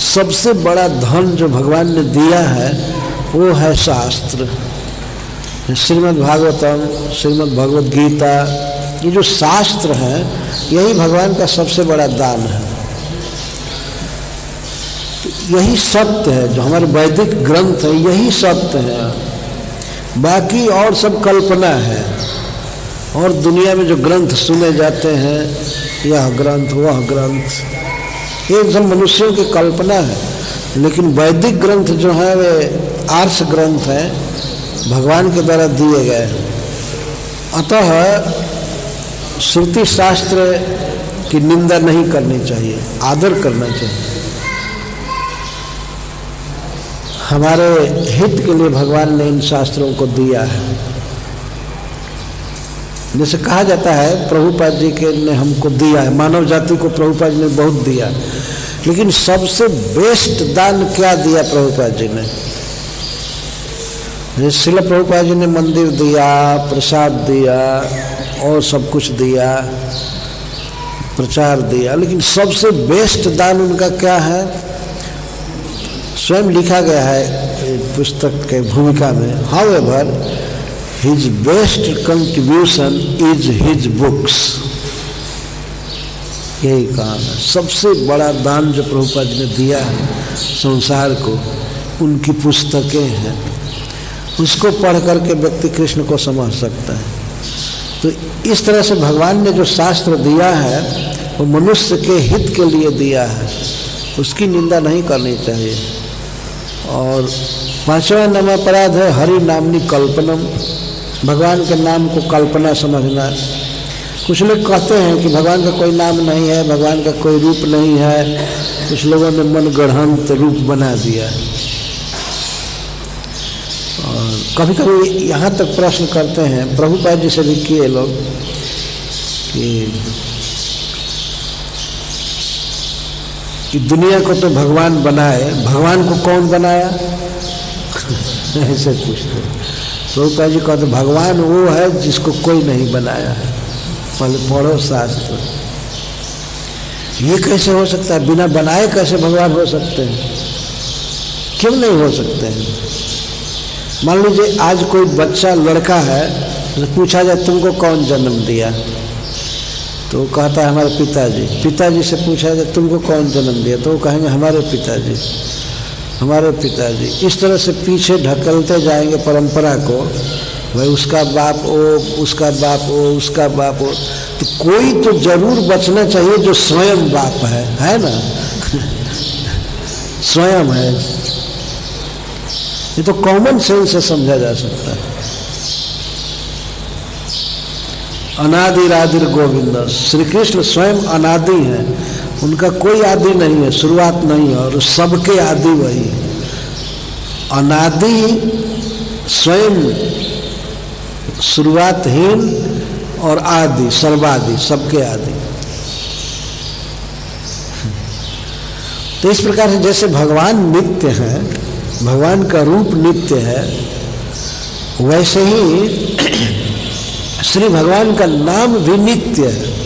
सबसे बड़ा धन जो भगवान ने दिया है, वो है शास्त्र। श्रीमद् भागवतम, श्रीमद् भगवद गीता, ये जो शास्त्र हैं, यही भगवान का सबसे बड़ा दान है। यही सत्य है, जो हमारे वैदिक ग्रंथ है, यही सत्य है। बाकी और सब कल्पना है। और दुनिया में जो ग्रंथ सुने जाते हैं, यह ग्रंथ, वह ग्रंथ। ये सब मनुष्यों की कल्पना है, लेकिन वैदिक ग्रंथ जो है वे आर्ष ग्रंथ हैं, भगवान के द्वारा दिए गए हैं। अतः श्रुति शास्त्र की निंदा नहीं करनी चाहिए, आदर करना चाहिए। हमारे हित के लिए भगवान ने इन शास्त्रों को दिया है। जैसे कहा जाता है, प्रभुपाद जी के ने हमको दिया है, मानव जाति को प्रभुपाद जी ने बहुत दिया लेकिन सबसे बेस्ट दान क्या दिया प्रभुपाद जी ने? शिल प्रभुपाद जी ने मंदिर दिया, प्रसाद दिया, और सब कुछ दिया, प्रचार दिया। लेकिन सबसे बेस्ट दान उनका क्या है? स्वयं लिखा गया है पुस्तक के भूमिका में। However his best contribution is his books यही कहा सबसे बड़ा दान जो प्रभुपा जी ने दिया है संसार को, उनकी पुस्तकें हैं। उसको पढ़ करके व्यक्ति कृष्ण को समझ सकता है। तो इस तरह से भगवान ने जो शास्त्र दिया है, वो मनुष्य के हित के लिए दिया है। उसकी निंदा नहीं करनी चाहिए। और पांचवा नाम अपराध है, हरि नामनी कल्पनम। भगवान के नाम को कल्पना समझना। कुछ लोग कहते हैं कि भगवान का कोई नाम नहीं है, भगवान का कोई रूप नहीं है। कुछ लोगों ने मन गढ़ंत रूप बना दिया। और कभी कभी यहाँ तक प्रश्न करते हैं, प्रभुपाद जी से भी किए लोग, कि कि दुनिया को तो भगवान बनाए, भगवान को कौन बनाया? ऐसे पूछते तो जी कहते भगवान वो है जिसको कोई नहीं बनाया है। पहले पढ़ो शास्त्र ये कैसे हो सकता है? बिना बनाए कैसे भगवान हो सकते हैं? क्यों नहीं हो सकते हैं? मान लीजिए, आज कोई बच्चा, लड़का है तो पूछा जाए, तुमको कौन जन्म दिया? तो वो कहता है, हमारे पिताजी। पिताजी से पूछा जाए, तुमको कौन जन्म दिया? तो वो कहेंगे, हमारे पिताजी। हमारे पिताजी, इस तरह से पीछे ढकलते जाएँगे परंपरा को, भाई उसका बाप ओ, उसका बाप ओ, उसका बाप ओ तो कोई तो ज़रूर बचना चाहिए जो स्वयं बाप है है ना? स्वयं है। ये तो कॉमन सेंस से समझा जा सकता है। अनादि राधिर गोविंद श्री कृष्ण स्वयं अनादि हैं। उनका कोई आदि नहीं है, शुरुआत नहीं है, और सबके आदि वही अनादि स्वयं शुरुआतहीन और आदि, सर्वादि, सबके आदि। तो इस प्रकार से जैसे भगवान नित्य हैं, भगवान का रूप नित्य है, वैसे ही श्री भगवान का नाम भी नित्य है।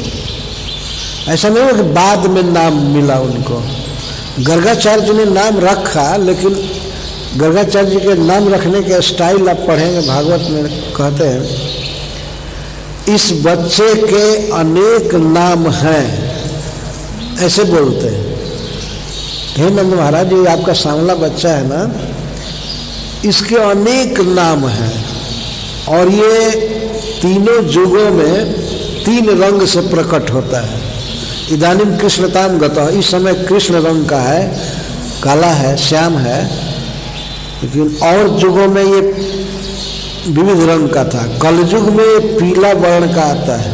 ऐसा नहीं हुआ कि बाद में नाम मिला उनको। गर्गाचार्य ने नाम रखा, लेकिन गर्गाचार्य जी के नाम रखने के स्टाइल आप पढ़ेंगे, भागवत में कहते हैं, इस बच्चे के अनेक नाम हैं। ऐसे बोलते हैं। हे नंद महाराज जी आपका सांवला बच्चा है ना? इसके अनेक नाम हैं। और ये तीनों युगों में तीन रंग से प्रकट होता है। इदानिम कृष्णताम गत, इस समय कृष्ण रंग का है, काला है, श्याम है, लेकिन और युगों में ये विविध रंग का था। कलयुग में ये पीला वर्ण का आता है।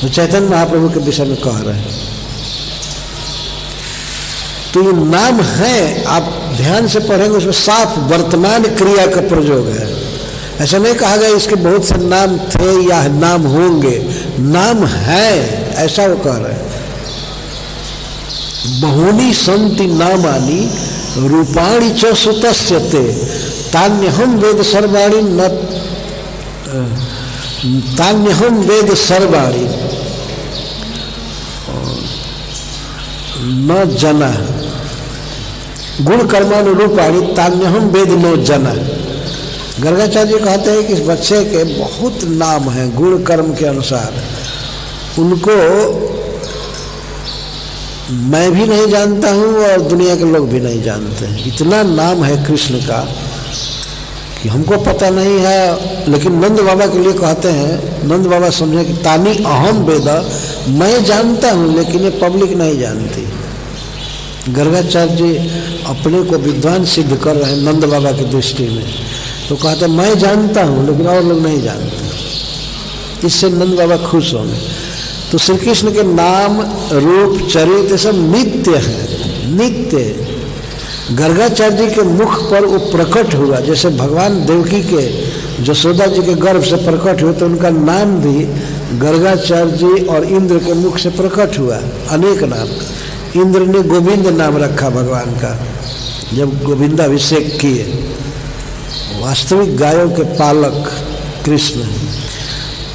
तो चैतन्य महाप्रभु के विषय में कह रहे हैं। तो ये नाम है, आप ध्यान से पढ़ेंगे, उसमें साफ़ वर्तमान क्रिया का प्रयोग है। ऐसा नहीं कहा गया इसके बहुत से नाम थे या नाम होंगे। नाम है, ऐसा वो कह रहे हैं। बहुनी संति नामानी रूपाणी च सुतस्य ते तान्यहम वेद सर्वाणी न तान्यहम वेद सर्वाणी। न जना। गुण कर्मानुरूपाणी तान्यहम वेद नो जना। गर्गाचार्य कहते हैं कि इस बच्चे के बहुत नाम हैं, गुण कर्म के अनुसार। उनको मैं भी नहीं जानता हूँ और दुनिया के लोग भी नहीं जानते हैं। इतना नाम है कृष्ण का कि हमको पता नहीं है, लेकिन नंद बाबा के लिए कहते हैं, नंद बाबा समझे कि तानी अहम वेद, मैं जानता हूँ, लेकिन ये पब्लिक नहीं जानती। गर्गाचार्य जी अपने को विद्वान सिद्ध कर रहे हैं नंद बाबा की दृष्टि में। तो कहते मैं जानता हूँ, लेकिन और लोग नहीं जानते इससे नंद बाबा खुश होंगे तो श्री कृष्ण के नाम, रूप चरित्र सब नित्य है, नित्य। गर्गाचार्य जी के मुख पर वो प्रकट हुआ। जैसे भगवान देवकी के, जसोदा जी के गर्भ से प्रकट हुए तो उनका नाम भी गर्गाचार्य जी और इंद्र के मुख से प्रकट हुआ। अनेक नाम। इंद्र ने गोविंद नाम रखा भगवान का, जब गोविंदाभिषेक किए। वास्तविक गायों के पालक कृष्ण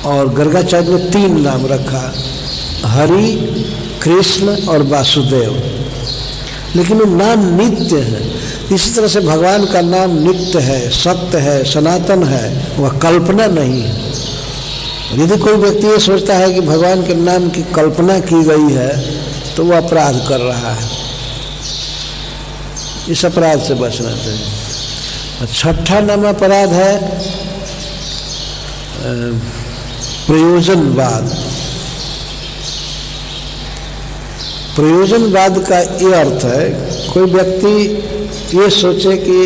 और गर्गाचार्य ने तीन नाम रखा, हरि, कृष्ण और वासुदेव। लेकिन वो नाम नित्य है। इसी तरह से भगवान का नाम नित्य है, सत्य है, सनातन है, वह कल्पना नहीं है। यदि कोई व्यक्ति ये सोचता है कि भगवान के नाम की कल्पना की गई है तो वह अपराध कर रहा है। इस अपराध से बचना चाहिए। छठा नाम अपराध है प्रयोजनवाद। प्रयोजनवाद का ये अर्थ है, कोई व्यक्ति ये सोचे कि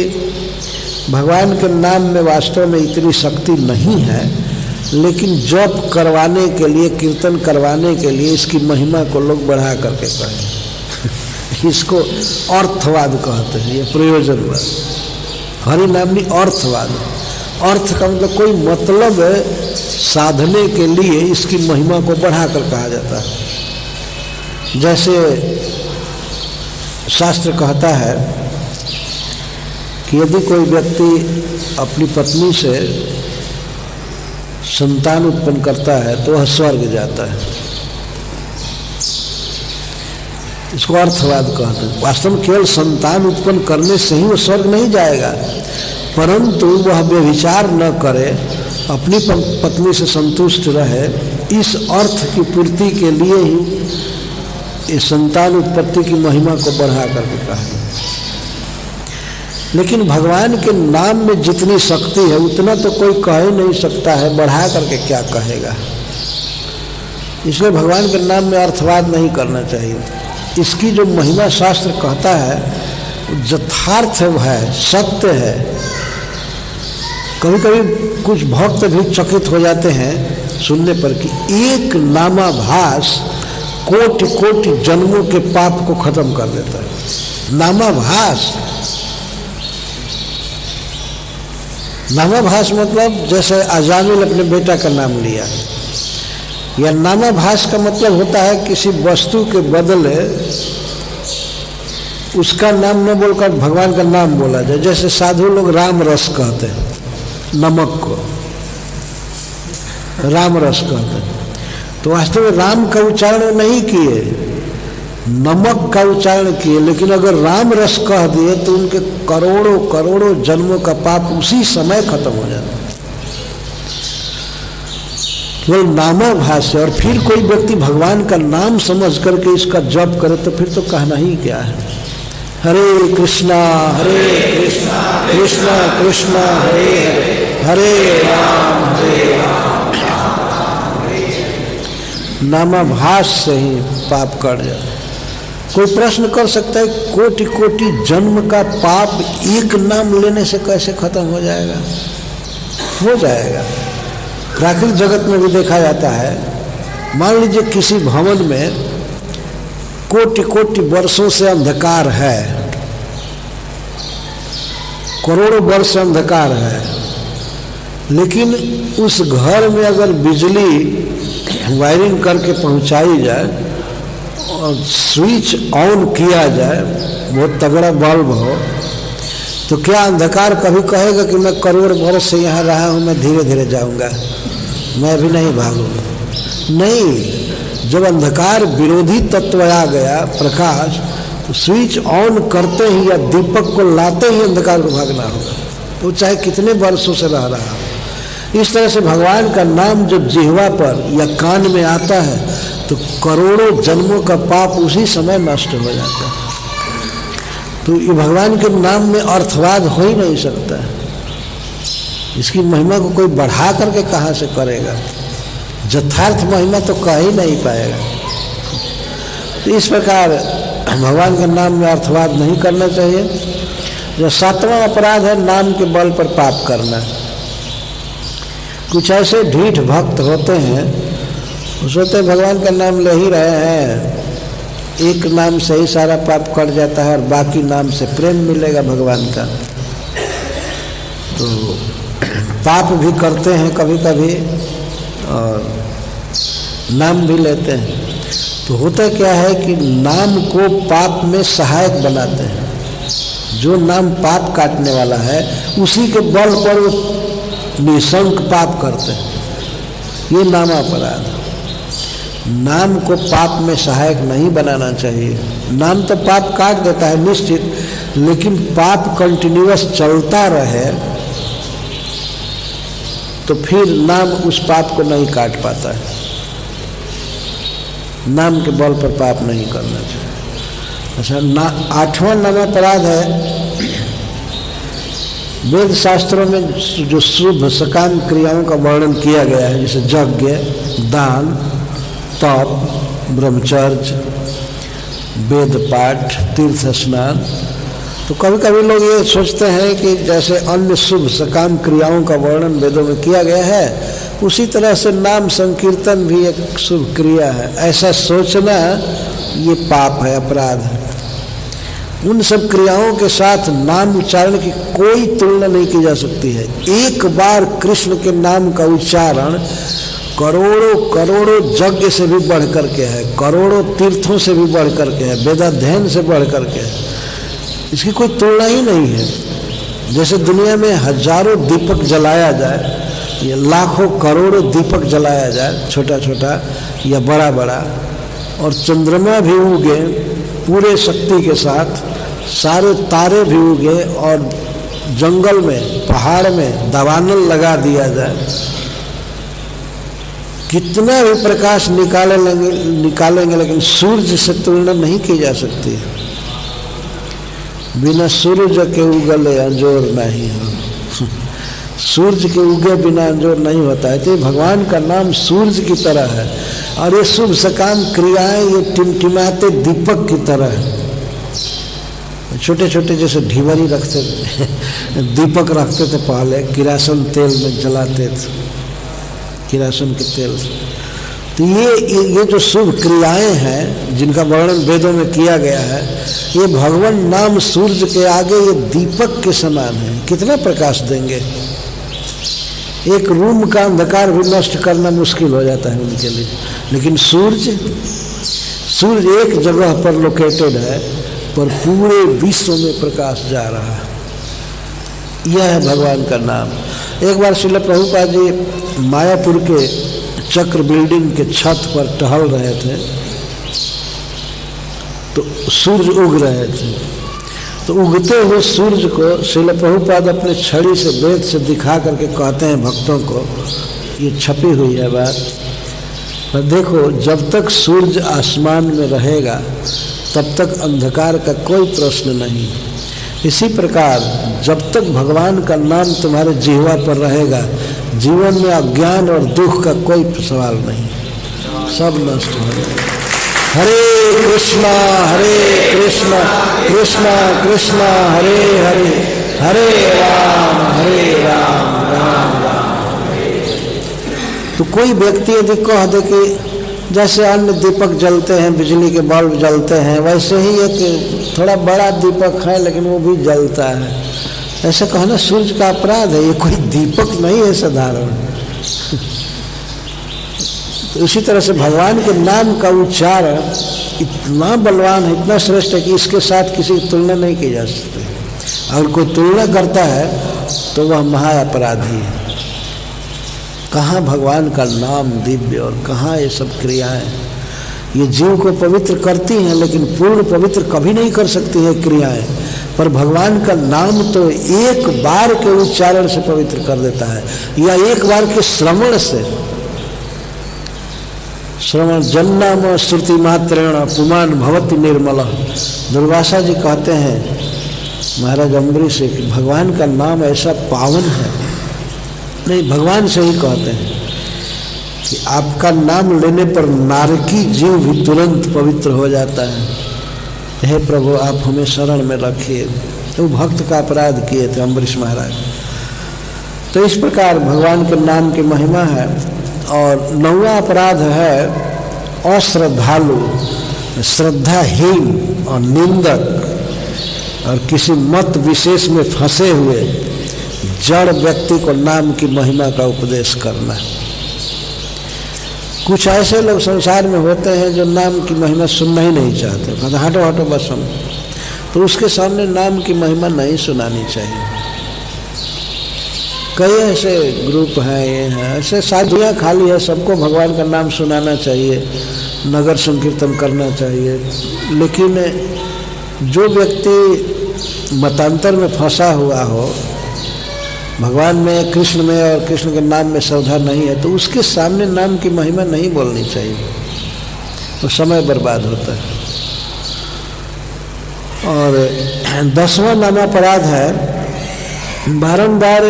भगवान के नाम में वास्तव में इतनी शक्ति नहीं है, लेकिन जप करवाने के लिए, कीर्तन करवाने के लिए इसकी महिमा को लोग बढ़ा करके कहें। इसको अर्थवाद कहते हैं, ये प्रयोजनवाद। हरि नामनी अर्थवाद अर्थ का मतलब कोई मतलब साधने के लिए इसकी महिमा को बढ़ा कर कहा जाता है। जैसे शास्त्र कहता है कि यदि कोई व्यक्ति अपनी पत्नी से संतान उत्पन्न करता है तो वह स्वर्ग जाता है। इसको अर्थवाद कहते हैं। वास्तव में केवल संतान उत्पन्न करने से ही वो स्वर्ग नहीं जाएगा। परंतु वह व्यभिचार न करे, अपनी पत्नी से संतुष्ट रहे, इस अर्थ की पूर्ति के लिए ही इस संतान उत्पत्ति की महिमा को बढ़ा करके कहा लेकिन भगवान के नाम में जितनी शक्ति है, उतना तो कोई कह ही नहीं सकता है, बढ़ा करके क्या कहेगा। इसलिए भगवान के नाम में अर्थवाद नहीं करना चाहिए। इसकी जो महिमा शास्त्र कहता है यथार्थ है सत्य है। कभी कभी कुछ भक्त भी चकित हो जाते हैं सुनने पर कि एक नामाभास कोटि कोटि जन्मों के पाप को खत्म कर देता है। नामाभास? नामाभास मतलब जैसे अजामिल अपने बेटा का नाम लिया। या नामाभास का मतलब होता है किसी वस्तु के बदले उसका नाम न बोलकर भगवान का नाम बोला जाए। जैसे साधु लोग राम रस कहते हैं, नमक को। राम रस कहते हैं। तो वास्तव में राम का उच्चारण नहीं किए, नमक का उच्चारण किए, लेकिन अगर राम रस कह दिए तो उनके करोड़ों करोड़ों जन्मों का पाप उसी समय खत्म हो जाता केवल नामाभाष्य और फिर कोई व्यक्ति भगवान का नाम समझ करके इसका जप करे तो फिर तो कहना ही क्या है? हरे कृष्णा हरे कृष्णा कृष्णा कृष्णा, हरे हरे राम हरे राम। नामाभास से ही पाप कट जाता कोई प्रश्न कर सकता है कोटि कोटि जन्म का पाप एक नाम लेने से कैसे खत्म हो जाएगा? हो जाएगा। प्राकृतिक जगत में भी देखा जाता है। मान लीजिए किसी भवन में कोटि कोटि वर्षों से अंधकार है। करोड़ों वर्ष अंधकार है। लेकिन उस घर में अगर बिजली वायरिंग करके पहुंचाई जाए और स्विच ऑन किया जाए, बहुत तगड़ा बल्ब हो तो क्या अंधकार कभी कहेगा कि मैं करोड़ वर्ष से यहाँ रहा हूँ, मैं धीरे धीरे जाऊँगा? मैं अभी नहीं भागूँगा। नहीं, जब अंधकार विरोधी तत्व आ गया, प्रकाश तो स्विच ऑन करते ही या दीपक को लाते ही अंधकार को भागना होगा। वो तो चाहे कितने वर्षों से रह रहा हो। इस तरह से भगवान का नाम जब जिहवा पर या कान में आता है तो करोड़ों जन्मों का पाप उसी समय नष्ट हो जाता है। तो ये भगवान के नाम में अर्थवाद हो ही नहीं सकता। इसकी महिमा को कोई बढ़ा करके कहाँ से करेगा? यथार्थ महिमा तो कह ही नहीं पाएगा। तो इस प्रकार भगवान के नाम में अर्थवाद नहीं करना चाहिए। जो सातवां अपराध है, नाम के बल पर पाप करना। कुछ ऐसे ढीठ भक्त होते हैं सोचते भगवान का नाम ले ही रहे हैं। एक नाम से ही सारा पाप कट जाता है और बाकी नाम से प्रेम मिलेगा भगवान का। तो पाप भी करते हैं कभी कभी और नाम भी लेते हैं। तो होता क्या है कि नाम को पाप में सहायक बनाते हैं। जो नाम पाप काटने वाला है, उसी के बल पर वो निशंक पाप करते हैं। ये नाम अपराध नाम को पाप में सहायक नहीं बनाना चाहिए। नाम तो पाप काट देता है, निश्चित, लेकिन पाप कंटिन्यूस चलता रहे तो फिर नाम उस पाप को नहीं काट पाता है। नाम के बल पर पाप नहीं करना चाहिए। अच्छा ना, आठवां नाम अपराध है। वेद शास्त्रों में जो शुभ सकाम क्रियाओं का वर्णन किया गया है, जैसे यज्ञ, दान तप ब्रह्मचर्य वेद पाठ तीर्थ स्नान तो कभी कभी लोग ये सोचते हैं कि जैसे अन्य शुभ सकाम क्रियाओं का वर्णन वेदों में किया गया है, उसी तरह से नाम संकीर्तन भी एक शुभ क्रिया है। ऐसा सोचना ये पाप है, अपराध है। उन सब क्रियाओं के साथ नाम उच्चारण की कोई तुलना नहीं की जा सकती है। एक बार कृष्ण के नाम का उच्चारण करोड़ों करोड़ों यज्ञ से भी बढ़ करके है, करोड़ों तीर्थों से भी बढ़ करके है, वेदाध्ययन से बढ़ करके है। इसकी कोई तुलना ही नहीं है। जैसे दुनिया में हज़ारों दीपक जलाया जाए, या लाखों, करोड़ों दीपक जलाया जाए छोटा छोटा या बड़ा बड़ा और चंद्रमा भी उगे पूरे शक्ति के साथ, सारे तारे भी उगे और जंगल में, पहाड़ में दवानल लगा दिया जाए कितना भी प्रकाश निकाले लेंगे, निकालेंगे, लेकिन सूर्य से तुलना नहीं की जा सकती। बिना सूर्य के उगले अंजोर नहीं हो। सूर्य के उगे बिना अंजोर नहीं होता है। तो भगवान का नाम सूर्य की तरह है। और ये शुभ सकाम क्रियाएँ, ये टिमटिमाते दीपक की तरह है। छोटे छोटे जैसे ढीवरी रखते थे, दीपक रखते थे पहले, किरासन तेल में जलाते थे। किरासन के तेल तो ये ये जो शुभ क्रियाएँ हैं, जिनका वर्णन वेदों में किया गया है, ये भगवान नाम सूर्य के आगे ये दीपक के समान है। कितना प्रकाश देंगे? एक रूम का अंधकार भी नष्ट करना मुश्किल हो जाता है उनके लिए। लेकिन सूर्य सूर्य एक जगह पर लोकेटेड है, पर पूरे विश्व में प्रकाश जा रहा है। यह है भगवान का नाम। एक बार शिल प्रभुपा जी मायापुर के चक्र बिल्डिंग के छत पर टहल रहे थे तो सूर्य उग रहे थे। तो उगते हुए सूर्य को शिल प्रभुपाद अपने छड़ी से वेद से दिखा करके कहते हैं भक्तों को, ये छपी हुई है बात। पर देखो, जब तक सूर्य आसमान में रहेगा, तब तक अंधकार का कोई प्रश्न नहीं। इसी प्रकार जब तक भगवान का नाम तुम्हारे जीवा पर रहेगा, जीवन में अज्ञान और दुख का कोई सवाल नहीं। सब नष्ट हो जाएगा। हरे कृष्णा हरे कृष्णा कृष्णा कृष्णा, हरे हरे हरे राम हरे राम राम राम। तो कोई व्यक्ति यदि कह दे कि जैसे अन्य दीपक जलते हैं, बिजली के बल्ब जलते हैं, वैसे ही एक थोड़ा बड़ा दीपक है, लेकिन वो भी जलता है। ऐसा कहना सूर्य का अपराध है, ये कोई दीपक नहीं है साधारण। तो इसी तरह से भगवान के नाम का उच्चारण इतना बलवान है, इतना श्रेष्ठ है कि इसके साथ किसी की तुलना नहीं की जा सकती। अगर कोई तुलना करता है तो वह महाअपराधी है। कहाँ भगवान का नाम दिव्य और कहाँ ये सब क्रियाएँ ये जीव को पवित्र करती हैं, लेकिन पूर्ण पवित्र कभी नहीं कर सकती है क्रियाएँ। पर भगवान का नाम तो एक बार के उच्चारण से पवित्र कर देता है, या एक बार के श्रवण से। श्रवण जन्नाम श्रुति मात्रेण पुमान भवती निर्मल। दुर्वासा जी कहते हैं, महाराज अम्बरीश भगवान का नाम ऐसा पावन है। नहीं, भगवान से ही कहते हैं कि आपका नाम लेने पर नारकी जीव भी तुरंत पवित्र हो जाता है। हे प्रभु, आप हमें शरण में रखिए। तो भक्त का अपराध किए थे अम्बरीश महाराज। तो इस प्रकार भगवान के नाम की महिमा है और नौवा अपराध है अश्रद्धालु, श्रद्धाहीन और निंदक। और किसी मत विशेष में फंसे हुए जड़ व्यक्ति को नाम की महिमा का उपदेश करना। कुछ ऐसे लोग संसार में होते हैं जो नाम की महिमा सुनना ही नहीं चाहते। कहते हटो हटो, बस हम। तो उसके सामने नाम की महिमा नहीं सुनानी चाहिए। कई ऐसे ग्रुप हैं, ये हैं, ऐसे साधुयाँ खाली है, सबको भगवान का नाम सुनाना चाहिए, नगर संकीर्तन करना चाहिए। लेकिन जो व्यक्ति मतांतर में फंसा हुआ हो भगवान में, कृष्ण में और कृष्ण के नाम में श्रद्धा नहीं है तो उसके सामने नाम की महिमा नहीं बोलनी चाहिए। तो समय बर्बाद होता है। और दसवां नाम अपराध है, बारंबार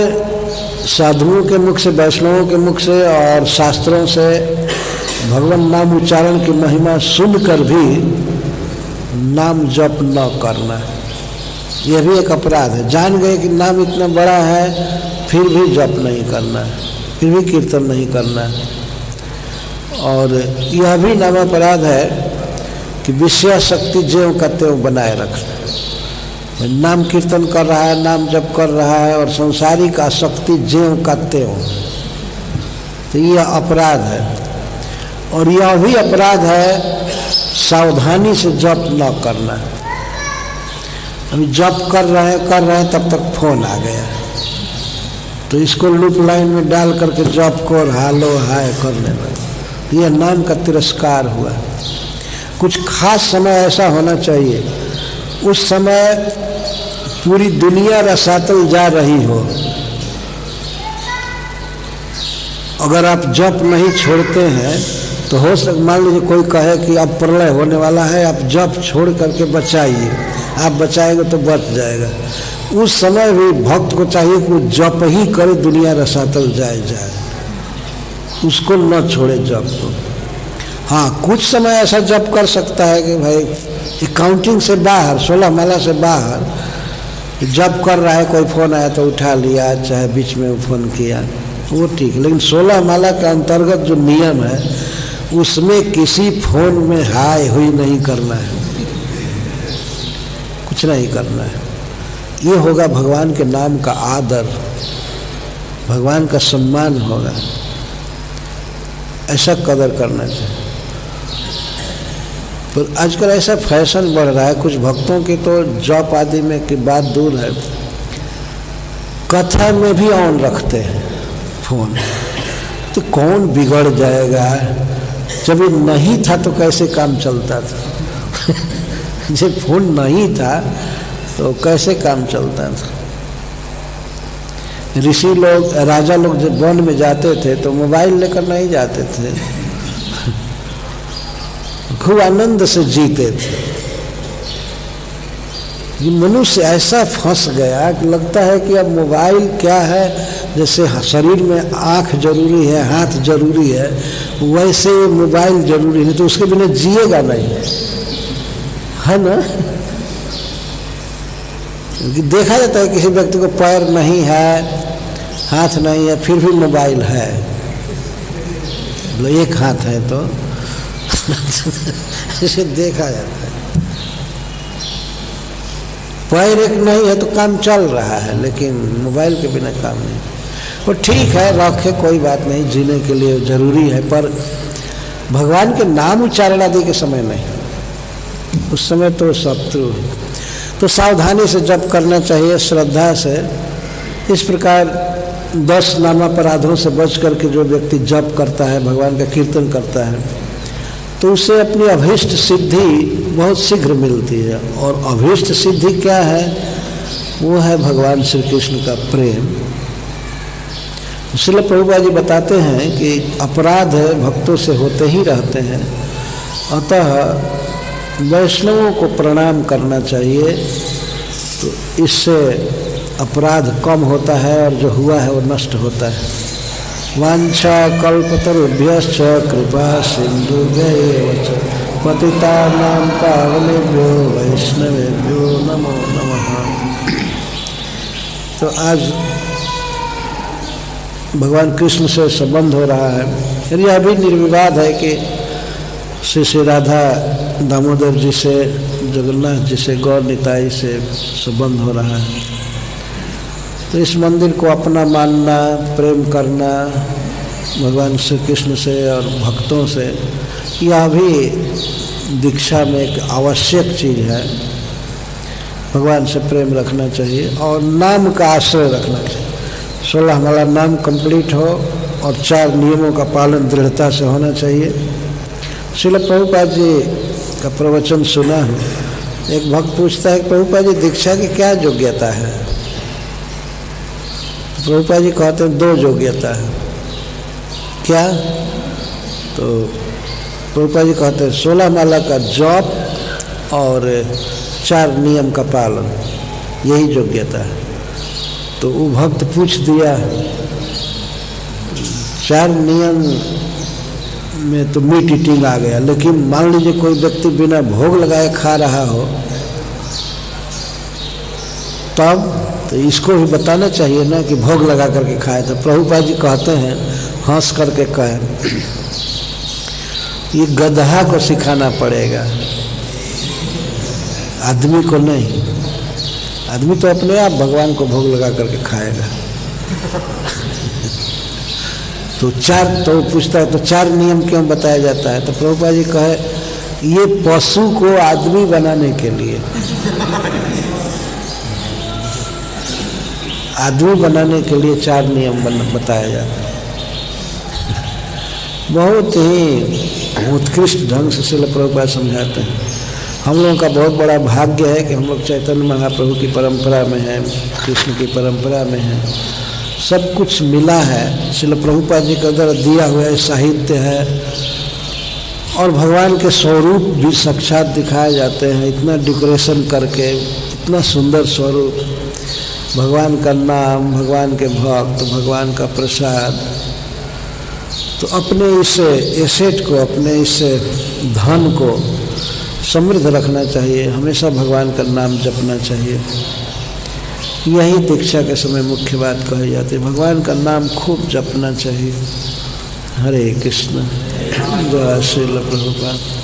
साधुओं के मुख से, वैष्णवों के मुख से और शास्त्रों से भगवान नाम उच्चारण की महिमा सुनकर भी नाम जप न करना यह भी एक अपराध है। जान गए कि नाम इतना बड़ा है, फिर भी जप नहीं करना है, फिर भी कीर्तन नहीं करना है। और यह भी नाम अपराध है कि विषय शक्ति ज्यों का त्यों बनाए रखना नाम कीर्तन कर रहा है, नाम जप कर रहा है और संसारिक आसक्ति ज्यों का त्यों तो यह अपराध है। और यह भी अपराध है, सावधानी से जप न करना अभी जप कर रहे हैं, कर रहे हैं, तब तक फ़ोन आ गया। तो इसको लूप लाइन में डाल करके जप को हालो, हाय करने लगे यह नाम का तिरस्कार हुआ। कुछ खास समय ऐसा होना चाहिए, उस समय पूरी दुनिया रसातल जा रही हो। अगर आप जप नहीं छोड़ते हैं तो हो सक, मान लीजिए कोई कहे कि अब प्रलय होने वाला है, आप जप छोड़ करके बचाइए। आप बचाएँगे तो बच जाएगा। उस समय भी भक्त को चाहिए कि जप ही करे, दुनिया रसातल जाए जाए। उसको न छोड़े जप को। हाँ कुछ समय ऐसा जप कर सकता है कि भाई काउंटिंग से बाहर, सोलह माला से बाहर जब कर रहा है, कोई फ़ोन आया तो उठा लिया, चाहे बीच में फ़ोन किया। वो ठीक, लेकिन सोलह माला के अंतर्गत जो नियम है, उसमें किसी फ़ोन में हाय हुई नहीं करना है। कुछ नहीं करना है। ये होगा भगवान के नाम का आदर, भगवान का सम्मान होगा। ऐसा कदर करना चाहिए। पर आजकल ऐसा फ़ैशन बढ़ रहा है, कुछ भक्तों की तो जॉब आदि में की बात दूर है। कथा में भी ऑन रखते हैं फ़ोन। तो कौन बिगड़ जाएगा? जब ये नहीं था तो कैसे काम चलता था? जब फ़ोन नहीं था तो कैसे काम चलता था? ऋषि लोग, राजा लोग जब वन में जाते थे तो मोबाइल लेकर नहीं जाते थे। खूब आनंद से जीते थे। ये मनुष्य ऐसा फंस गया कि लगता है कि अब मोबाइल क्या है, जैसे शरीर में आँख ज़रूरी है, हाथ ज़रूरी है, वैसे मोबाइल ज़रूरी है तो उसके बिना जिएगा नहीं। है ना? देखा जाता है किसी व्यक्ति को पैर नहीं है, हाथ नहीं है, फिर भी मोबाइल है। एक हाथ है तो। इसे देखा जाता है। पैर एक नहीं है तो काम चल रहा है, लेकिन मोबाइल के बिना काम नहीं। वो ठीक है, रखे कोई बात नहीं, जीने के लिए ज़रूरी है, पर भगवान के नाम उच्चारण आदि के समय नहीं। उस समय तो शत्रु है तो सावधानी से जप करना चाहिए, श्रद्धा से। इस प्रकार दस नाम अपराधों से बच करके जो व्यक्ति जप करता है, भगवान का कीर्तन करता है तो उसे अपनी अभीष्ट सिद्धि बहुत शीघ्र मिलती है। और अभीष्ट सिद्धि क्या है? वो है भगवान श्री कृष्ण का प्रेम। इसलिए प्रभुपा जी बताते हैं कि अपराध भक्तों से होते ही रहते हैं। अतः वैष्णवों को प्रणाम करना चाहिए तो इससे अपराध कम होता है और जो हुआ है वो नष्ट होता है। वाछा कल्पतरुभ्य कृपा सिंधु पतितानां पावनेभ्यो वैष्णवेभ्यो नमो नमः। तो आज भगवान कृष्ण से संबंध हो रहा है। यह भी निर्विवाद है कि श्री श्री राधा दामोदर जी से, जगन्नाथ जी से, गौर निताई से संबंध हो रहा है। तो इस मंदिर को अपना मानना, प्रेम करना, भगवान श्री कृष्ण से और भक्तों से, यह भी दीक्षा में एक आवश्यक चीज़ है। भगवान से प्रेम रखना चाहिए और नाम का आश्रय रखना चाहिए। सोलह हमारा नाम कंप्लीट हो और चार नियमों का पालन दृढ़ता से होना चाहिए। शिल प्रभुपाद जी का प्रवचन सुना है एक भक्त पूछता है प्रभुपाद जी दीक्षा की क्या योग्यता है प्रभुपा जी कहते हैं दो योग्यता है क्या तो प्रभुपा जी कहते हैं सोलह माला का जॉब और चार नियम का पालन यही योग्यता है तो वो भक्त पूछ दिया चार नियम में तो मीट ईटिंग आ गया। लेकिन मान लीजिए कोई व्यक्ति बिना भोग लगाए खा रहा हो, तब तो इसको भी बताना चाहिए ना कि भोग लगा करके खाए। तो प्रभुपा जी कहते हैं, हंस करके कहे, ये गधा को सिखाना पड़ेगा। आदमी को नहीं। आदमी तो अपने आप भगवान को भोग लगा करके खाएगा। तो चार तो पूछता है तो चार नियम क्यों बताया जाता है? तो प्रभुपा जी कहे, ये पशु को आदमी बनाने के लिए। आदमी बनाने के लिए चार नियम बताया जाता है। बहुत ही उत्कृष्ट ढंग से शिल प्रभुपाद समझाते हैं। हम लोगों का बहुत बड़ा भाग्य है कि हम लोग चैतन्य महाप्रभु की परंपरा में हैं, कृष्ण की परंपरा में हैं। सब कुछ मिला है। शिल प्रभुपा जी का द्वारा दिया हुआ है, साहित्य है। और भगवान के स्वरूप भी साक्षात दिखाए जाते हैं। इतना डेकोरेशन करके, इतना सुंदर स्वरूप। भगवान का नाम, भगवान के भक्त, भगवान का प्रसाद। तो अपने इस एसेट को, अपने इस धन को समृद्ध रखना चाहिए। हमेशा भगवान का नाम जपना चाहिए। यही दीक्षा के समय मुख्य बात कही जाती है। भगवान का नाम खूब जपना चाहिए। हरे कृष्ण जय श्री प्रभुपाद